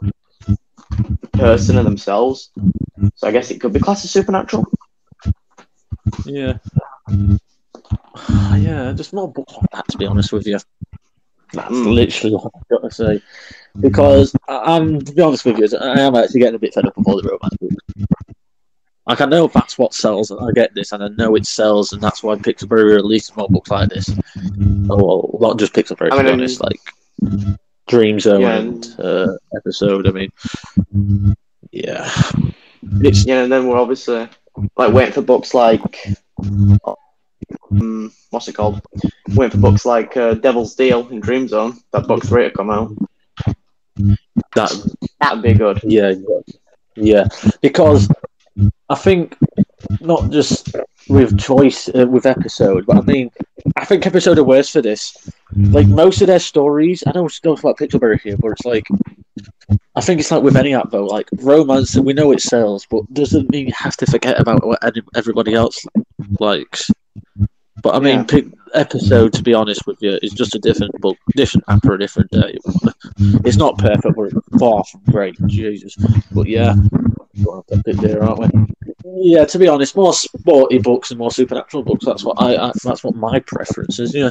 the person and themselves. So I guess it could be classed as supernatural. Yeah. yeah, just more books like that. To be honest with you, that's Mm. literally what I've got to say. Because I- I'm, to be honest with you, I am actually getting a bit fed up of all the romance books. Like I know that's what sells, and I get this, and I know it sells, and that's why Pixelberry releases more books like this. Oh, well, not just Pixelberry, I to be honest, like Dream Zone Yeah. and uh, episode. I mean, yeah, it's Yeah, and then we're obviously like waiting for books like um, what's it called? Waiting for books like uh, Devil's Deal and Dream Zone. That book three to come out. that That'd be good. Yeah, yeah, because I think not just with choice uh, with episode, but I mean, I think episode are worse for this. Like most of their stories, I don't know it's still like Pixelberry here, but it's like I think it's like with any app though, like romance, we know it sells, but doesn't mean you have to forget about what any- everybody else likes. But I mean, Yeah. pick, episode, to be honest with you, is just a different book, different app for a different day. It's not perfect, but it's far from great. Jesus, but yeah, we'll have there, aren't we? Yeah, to be honest, more sporty books and more supernatural books. That's what I. I that's what my preference is. Yeah.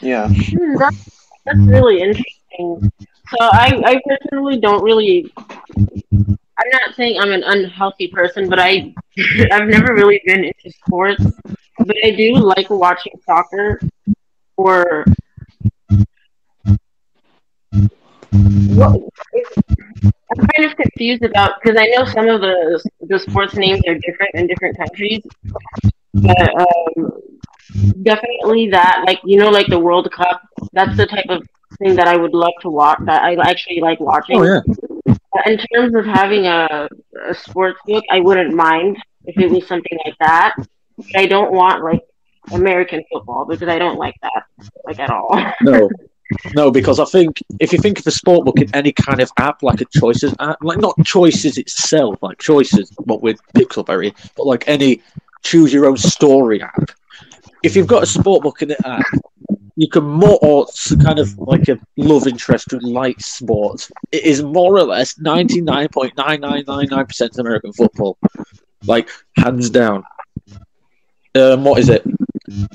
Yeah. Hmm, that's, that's really interesting. So I, I personally don't really. I'm not saying I'm an unhealthy person, but I I've never really been into sports. But I do like watching soccer or what I'm kind of confused about because I know some of the the sports names are different in different countries, but um, definitely that like you know like the World Cup. That's the type of thing that I would love to watch. That I actually like watching. Oh yeah. In terms of having a, a sports book, I wouldn't mind if it was something like that. But I don't want like American football because I don't like that like at all. No. No, because I think if you think of a sport book in any kind of app, like a choices app, like not choices itself, like choices, what with Pixelberry, but like any choose your own story app. If you've got a sport book in the app, you can more or kind of like a love interest who likes sports. It is more or less ninety nine point nine nine nine nine percent American football, like hands down. Um, what is it?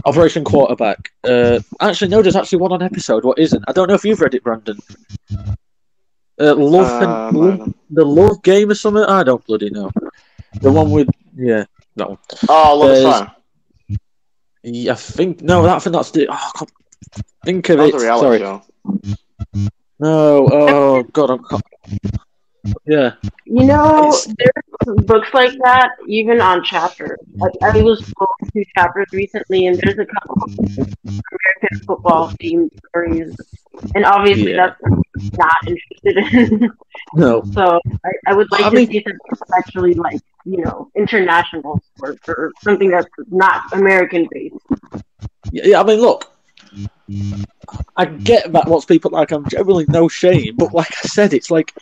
Operation Quarterback. Uh, actually, no, there's actually one on episode. What isn't? I don't know if you've read it, Brandon. Uh, love Uh, and love, the love game or something. I don't bloody know. The one with yeah, that one. Oh, Love is There's- Fire. Yeah, I think no, that I think that's the. Oh, I think of it. Sorry, show. no. Oh God, I'm. Can't- Yeah, You know, there's books like that even on chapters. Like I was scrolling through chapters recently, and there's a couple of American football themed stories, and obviously Yeah. that's something not interested in. no. so I, I would like I to mean- see something that's actually like you know international sports or something that's not American based. Yeah, yeah, I mean, look, I get that what's people like. I'm generally no shame, but like I said, it's like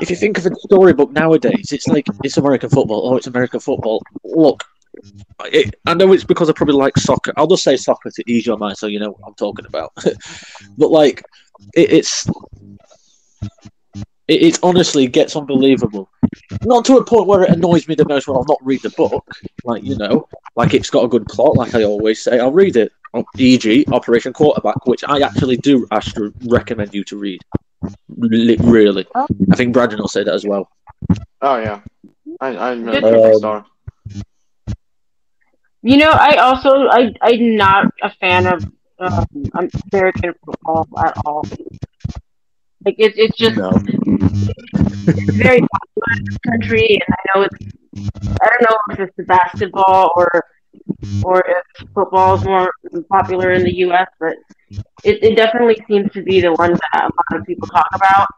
if you think of a storybook nowadays, it's like it's American football. Oh, it's American football. Look, it, I know it's because I probably like soccer. I'll just say soccer to ease your mind, so you know what I'm talking about. but like, it, it's it, it honestly gets unbelievable. Not to a point where it annoys me the most when I'll not read the book. Like you know, like it's got a good plot. Like I always say, I'll read it. E.g., Operation Quarterback, which I actually do actually recommend you to read. Li- Really, I think Brandon will say that as well. Oh yeah, I I remember Good. Um, story. You know, I also I I'm not a fan of um, American football at all. Like it's it's just No. it's very popular in this country, and I know it's I don't know if it's the basketball or or if football is more popular in the U.S., but it, it definitely seems to be the one that a lot of people talk about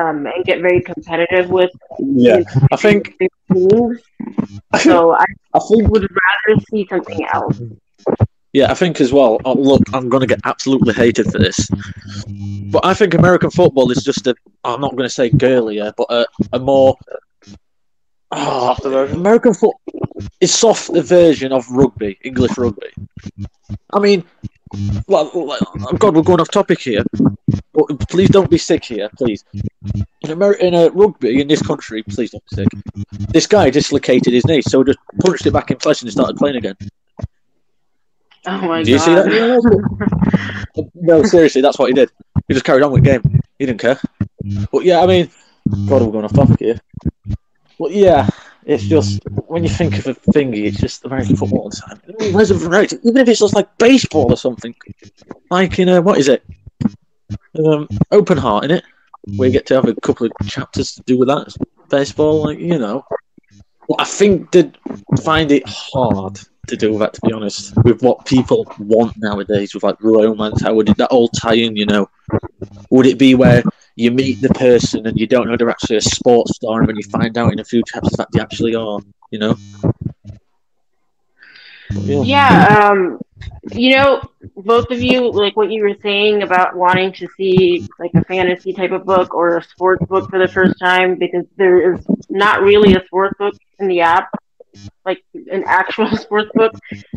um, and get very competitive with. Yeah, I think teams. So I I think would rather see something else. Yeah, I think as well. Oh, look, I'm going to get absolutely hated for this, but I think American football is just a. I'm not going to say girlier, but a, a more. Oh? American foot is soft version of rugby, English rugby. I mean, well, well, oh God, we're going off topic here. But please don't be sick here, please. In America, in a rugby in this country, please don't be sick. This guy dislocated his knee, so just punched it back in flesh and started playing again. Oh my Do you see that? no, seriously, that's what he did. He just carried on with the game. He didn't care. But yeah, I mean, God, we're going off topic here. But yeah, it's just when you think of a thingy, it's just American football all the time. Where's the variety? Even if it's just like baseball or something, like in a what is it? Um, open heart in it, We get to have a couple of chapters to do with that baseball, like you know. Well, I think they find it hard to do that, to be honest, with what people want nowadays, with like romance. How would it, that all tie in, you know? Would it be where you meet the person and you don't know they're actually a sports star, and when you find out in a few chapters that they actually are, you know? Yeah. Yeah, um, you know, both of you, like what you were saying about wanting to see like a fantasy type of book or a sports book for the first time, because there is not really a sports book in the app, like an actual sports book.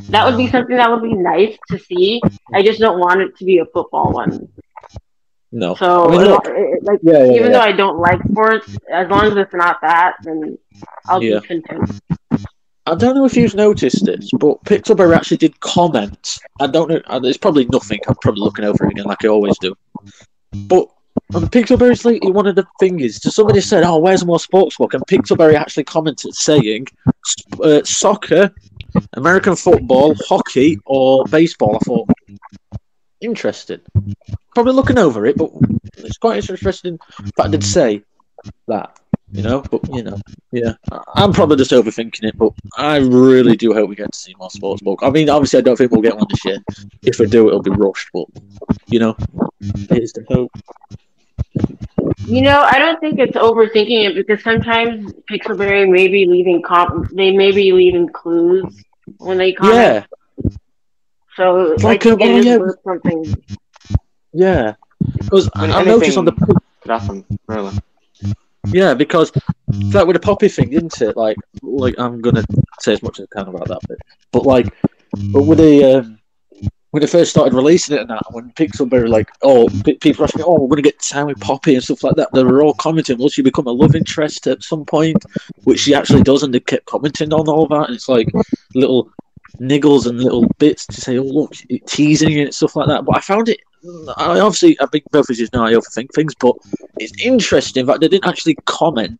That would be something that would be nice to see. I just don't want it to be a football one. No. So, I mean, it- like, Yeah, yeah, even yeah. though I don't like sports, as long as it's not that, then I'll be content. I don't know if you've noticed this, but Pixelberry actually did comment. I don't know. It's probably nothing. I'm probably looking over it again, like I always do. But on Pixelberry's lately, one of the things so somebody said, "Oh, where's more sports book?" And Pixelberry actually commented saying, uh, "Soccer, American football, hockey, or baseball." I thought, interesting. Probably looking over it, but it's quite interesting that I did say that. You know, but you know, yeah, I'm probably just overthinking it, but I really do hope we get to see more sports book. I mean, obviously, I don't think we'll get one this year. If we do, it'll be rushed, but you know, here's the hope. You know, I don't think it's overthinking it because sometimes Pixelberry may be leaving comp. They may be leaving clues when they comment. Yeah, So Like, like, uh, it oh, yeah. something. yeah. Because I mean, I noticed on the anything- Could happen, really. yeah, because that with the poppy thing, isn't it? Like, like I'm gonna say as much as I can about that bit, but like, but with the um, when they first started releasing it and that, when Pixelberry like, oh, people asking, oh, we're gonna get time with Poppy and stuff like that. They were all commenting, will she become a love interest at some point? Which she actually does, and they kept commenting on all that. And it's like little niggles and little bits to say, oh, look, teasing and stuff like that. But I found it. I obviously, I think both of you know I overthink things, but it's interesting that they didn't actually comment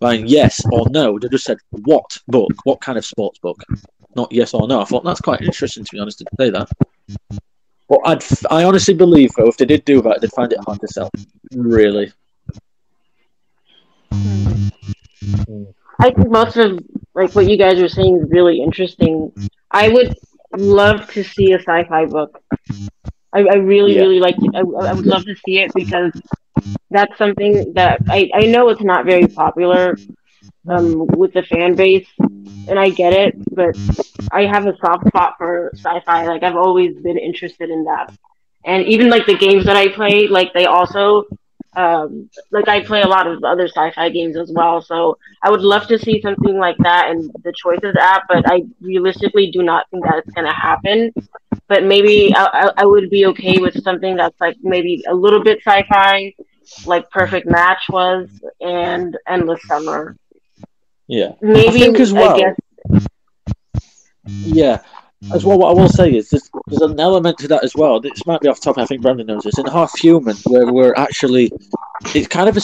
like yes or no. They just said what book, what kind of sports book, not yes or no. I thought that's quite interesting to be honest to say that. But I'd, I honestly believe though, if they did do that, they'd find it hard to sell. Really. Hmm. I think most of like what you guys are saying is really interesting. I would love to see a sci-fi book. I, I really, Yeah. really like. I, I would love to see it because that's something that I, I know it's not very popular um, with the fan base, and I get it. But I have a soft spot for sci-fi. Like I've always been interested in that. and even like the games that I play, like they also um, like I play a lot of other sci-fi games as well. So I would love to see something like that in the Choices app, but I realistically do not think that it's gonna happen. But maybe I, I, I would be okay with something that's like maybe a little bit sci-fi, like Perfect Match was, and Endless Summer. Yeah. Maybe think as well- I guess Yeah. As well, what I will say is there's, there's an element to that as well. This might be off topic. I think Brandon knows this. In Half Human, where we're actually, it's kind of a.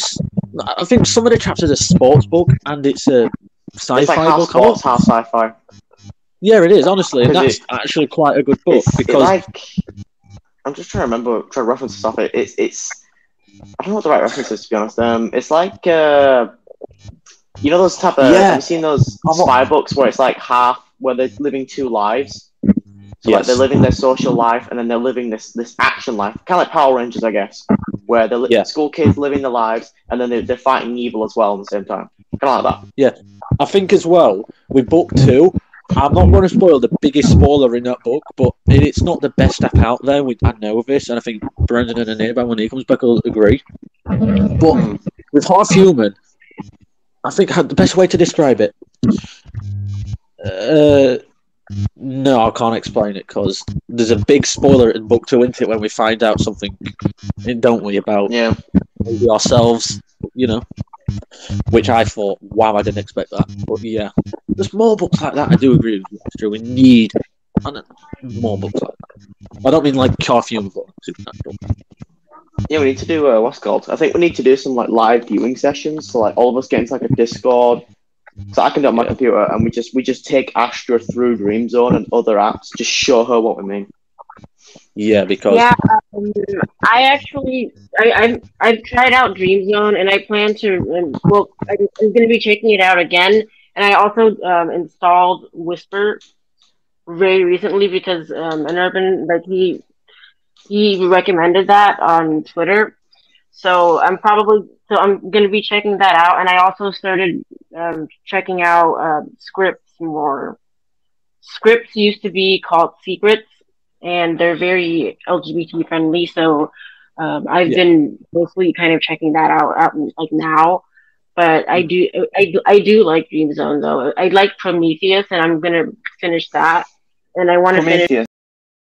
I think some of the chapters are sports book and it's a sci-fi It's like half book. sports, half sci-fi. Yeah, it is honestly, and 'Cause that's actually quite a good book because like I'm just trying to remember, trying to reference stuff. It, it's it's I don't know what the right reference is to be honest. Um, it's like uh, you know those type of Yeah. have you seen those spy books where it's like half where they're living two lives. So like they're living their social life and then they're living this this action life, kind of like Power Rangers, I guess, where they're li- Yeah. school kids living their lives and then they're, they're fighting evil as well at the same time, kind of like that. Yeah, I think as well with book two. I'm not going to spoil the biggest spoiler in that book, but it, it's not the best app out there. We, I know of this, and I think Brendan and Anita, when he comes back, will agree. But with Half Human, I think the best way to describe it. Uh, no, I can't explain it because there's a big spoiler in book two, isn't it? When we find out something, don't we, about Yeah, maybe ourselves, you know? Which I thought, wow, I didn't expect that. But yeah, there's more books like that. I do agree with you. We need more books like that. I don't mean like Human, but Supernatural. Yeah. We need to do uh, what's it called. I think we need to do some like live viewing sessions. So like all of us get into like a Discord. So I can do it on my Yeah. computer, and we just we just take Astra through Dream Zone and other apps, just show her what we mean. Yeah, because Yeah, um, I actually, I, I've, I've tried out Dream Zone, and I plan to. Um, well, I'm, I'm going to be checking it out again, and I also um, installed Whisper very recently because um, an urban like he he recommended that on Twitter. So I'm probably so I'm going to be checking that out, and I also started um, checking out uh, scripts more. Scripts used to be called Secrets and they're very LGBT friendly. So um, I've Yeah. been mostly kind of checking that out, out like now. But I do, I do, I do like Dream Zone though. I like Prometheus, and I'm gonna finish that. And I want to finish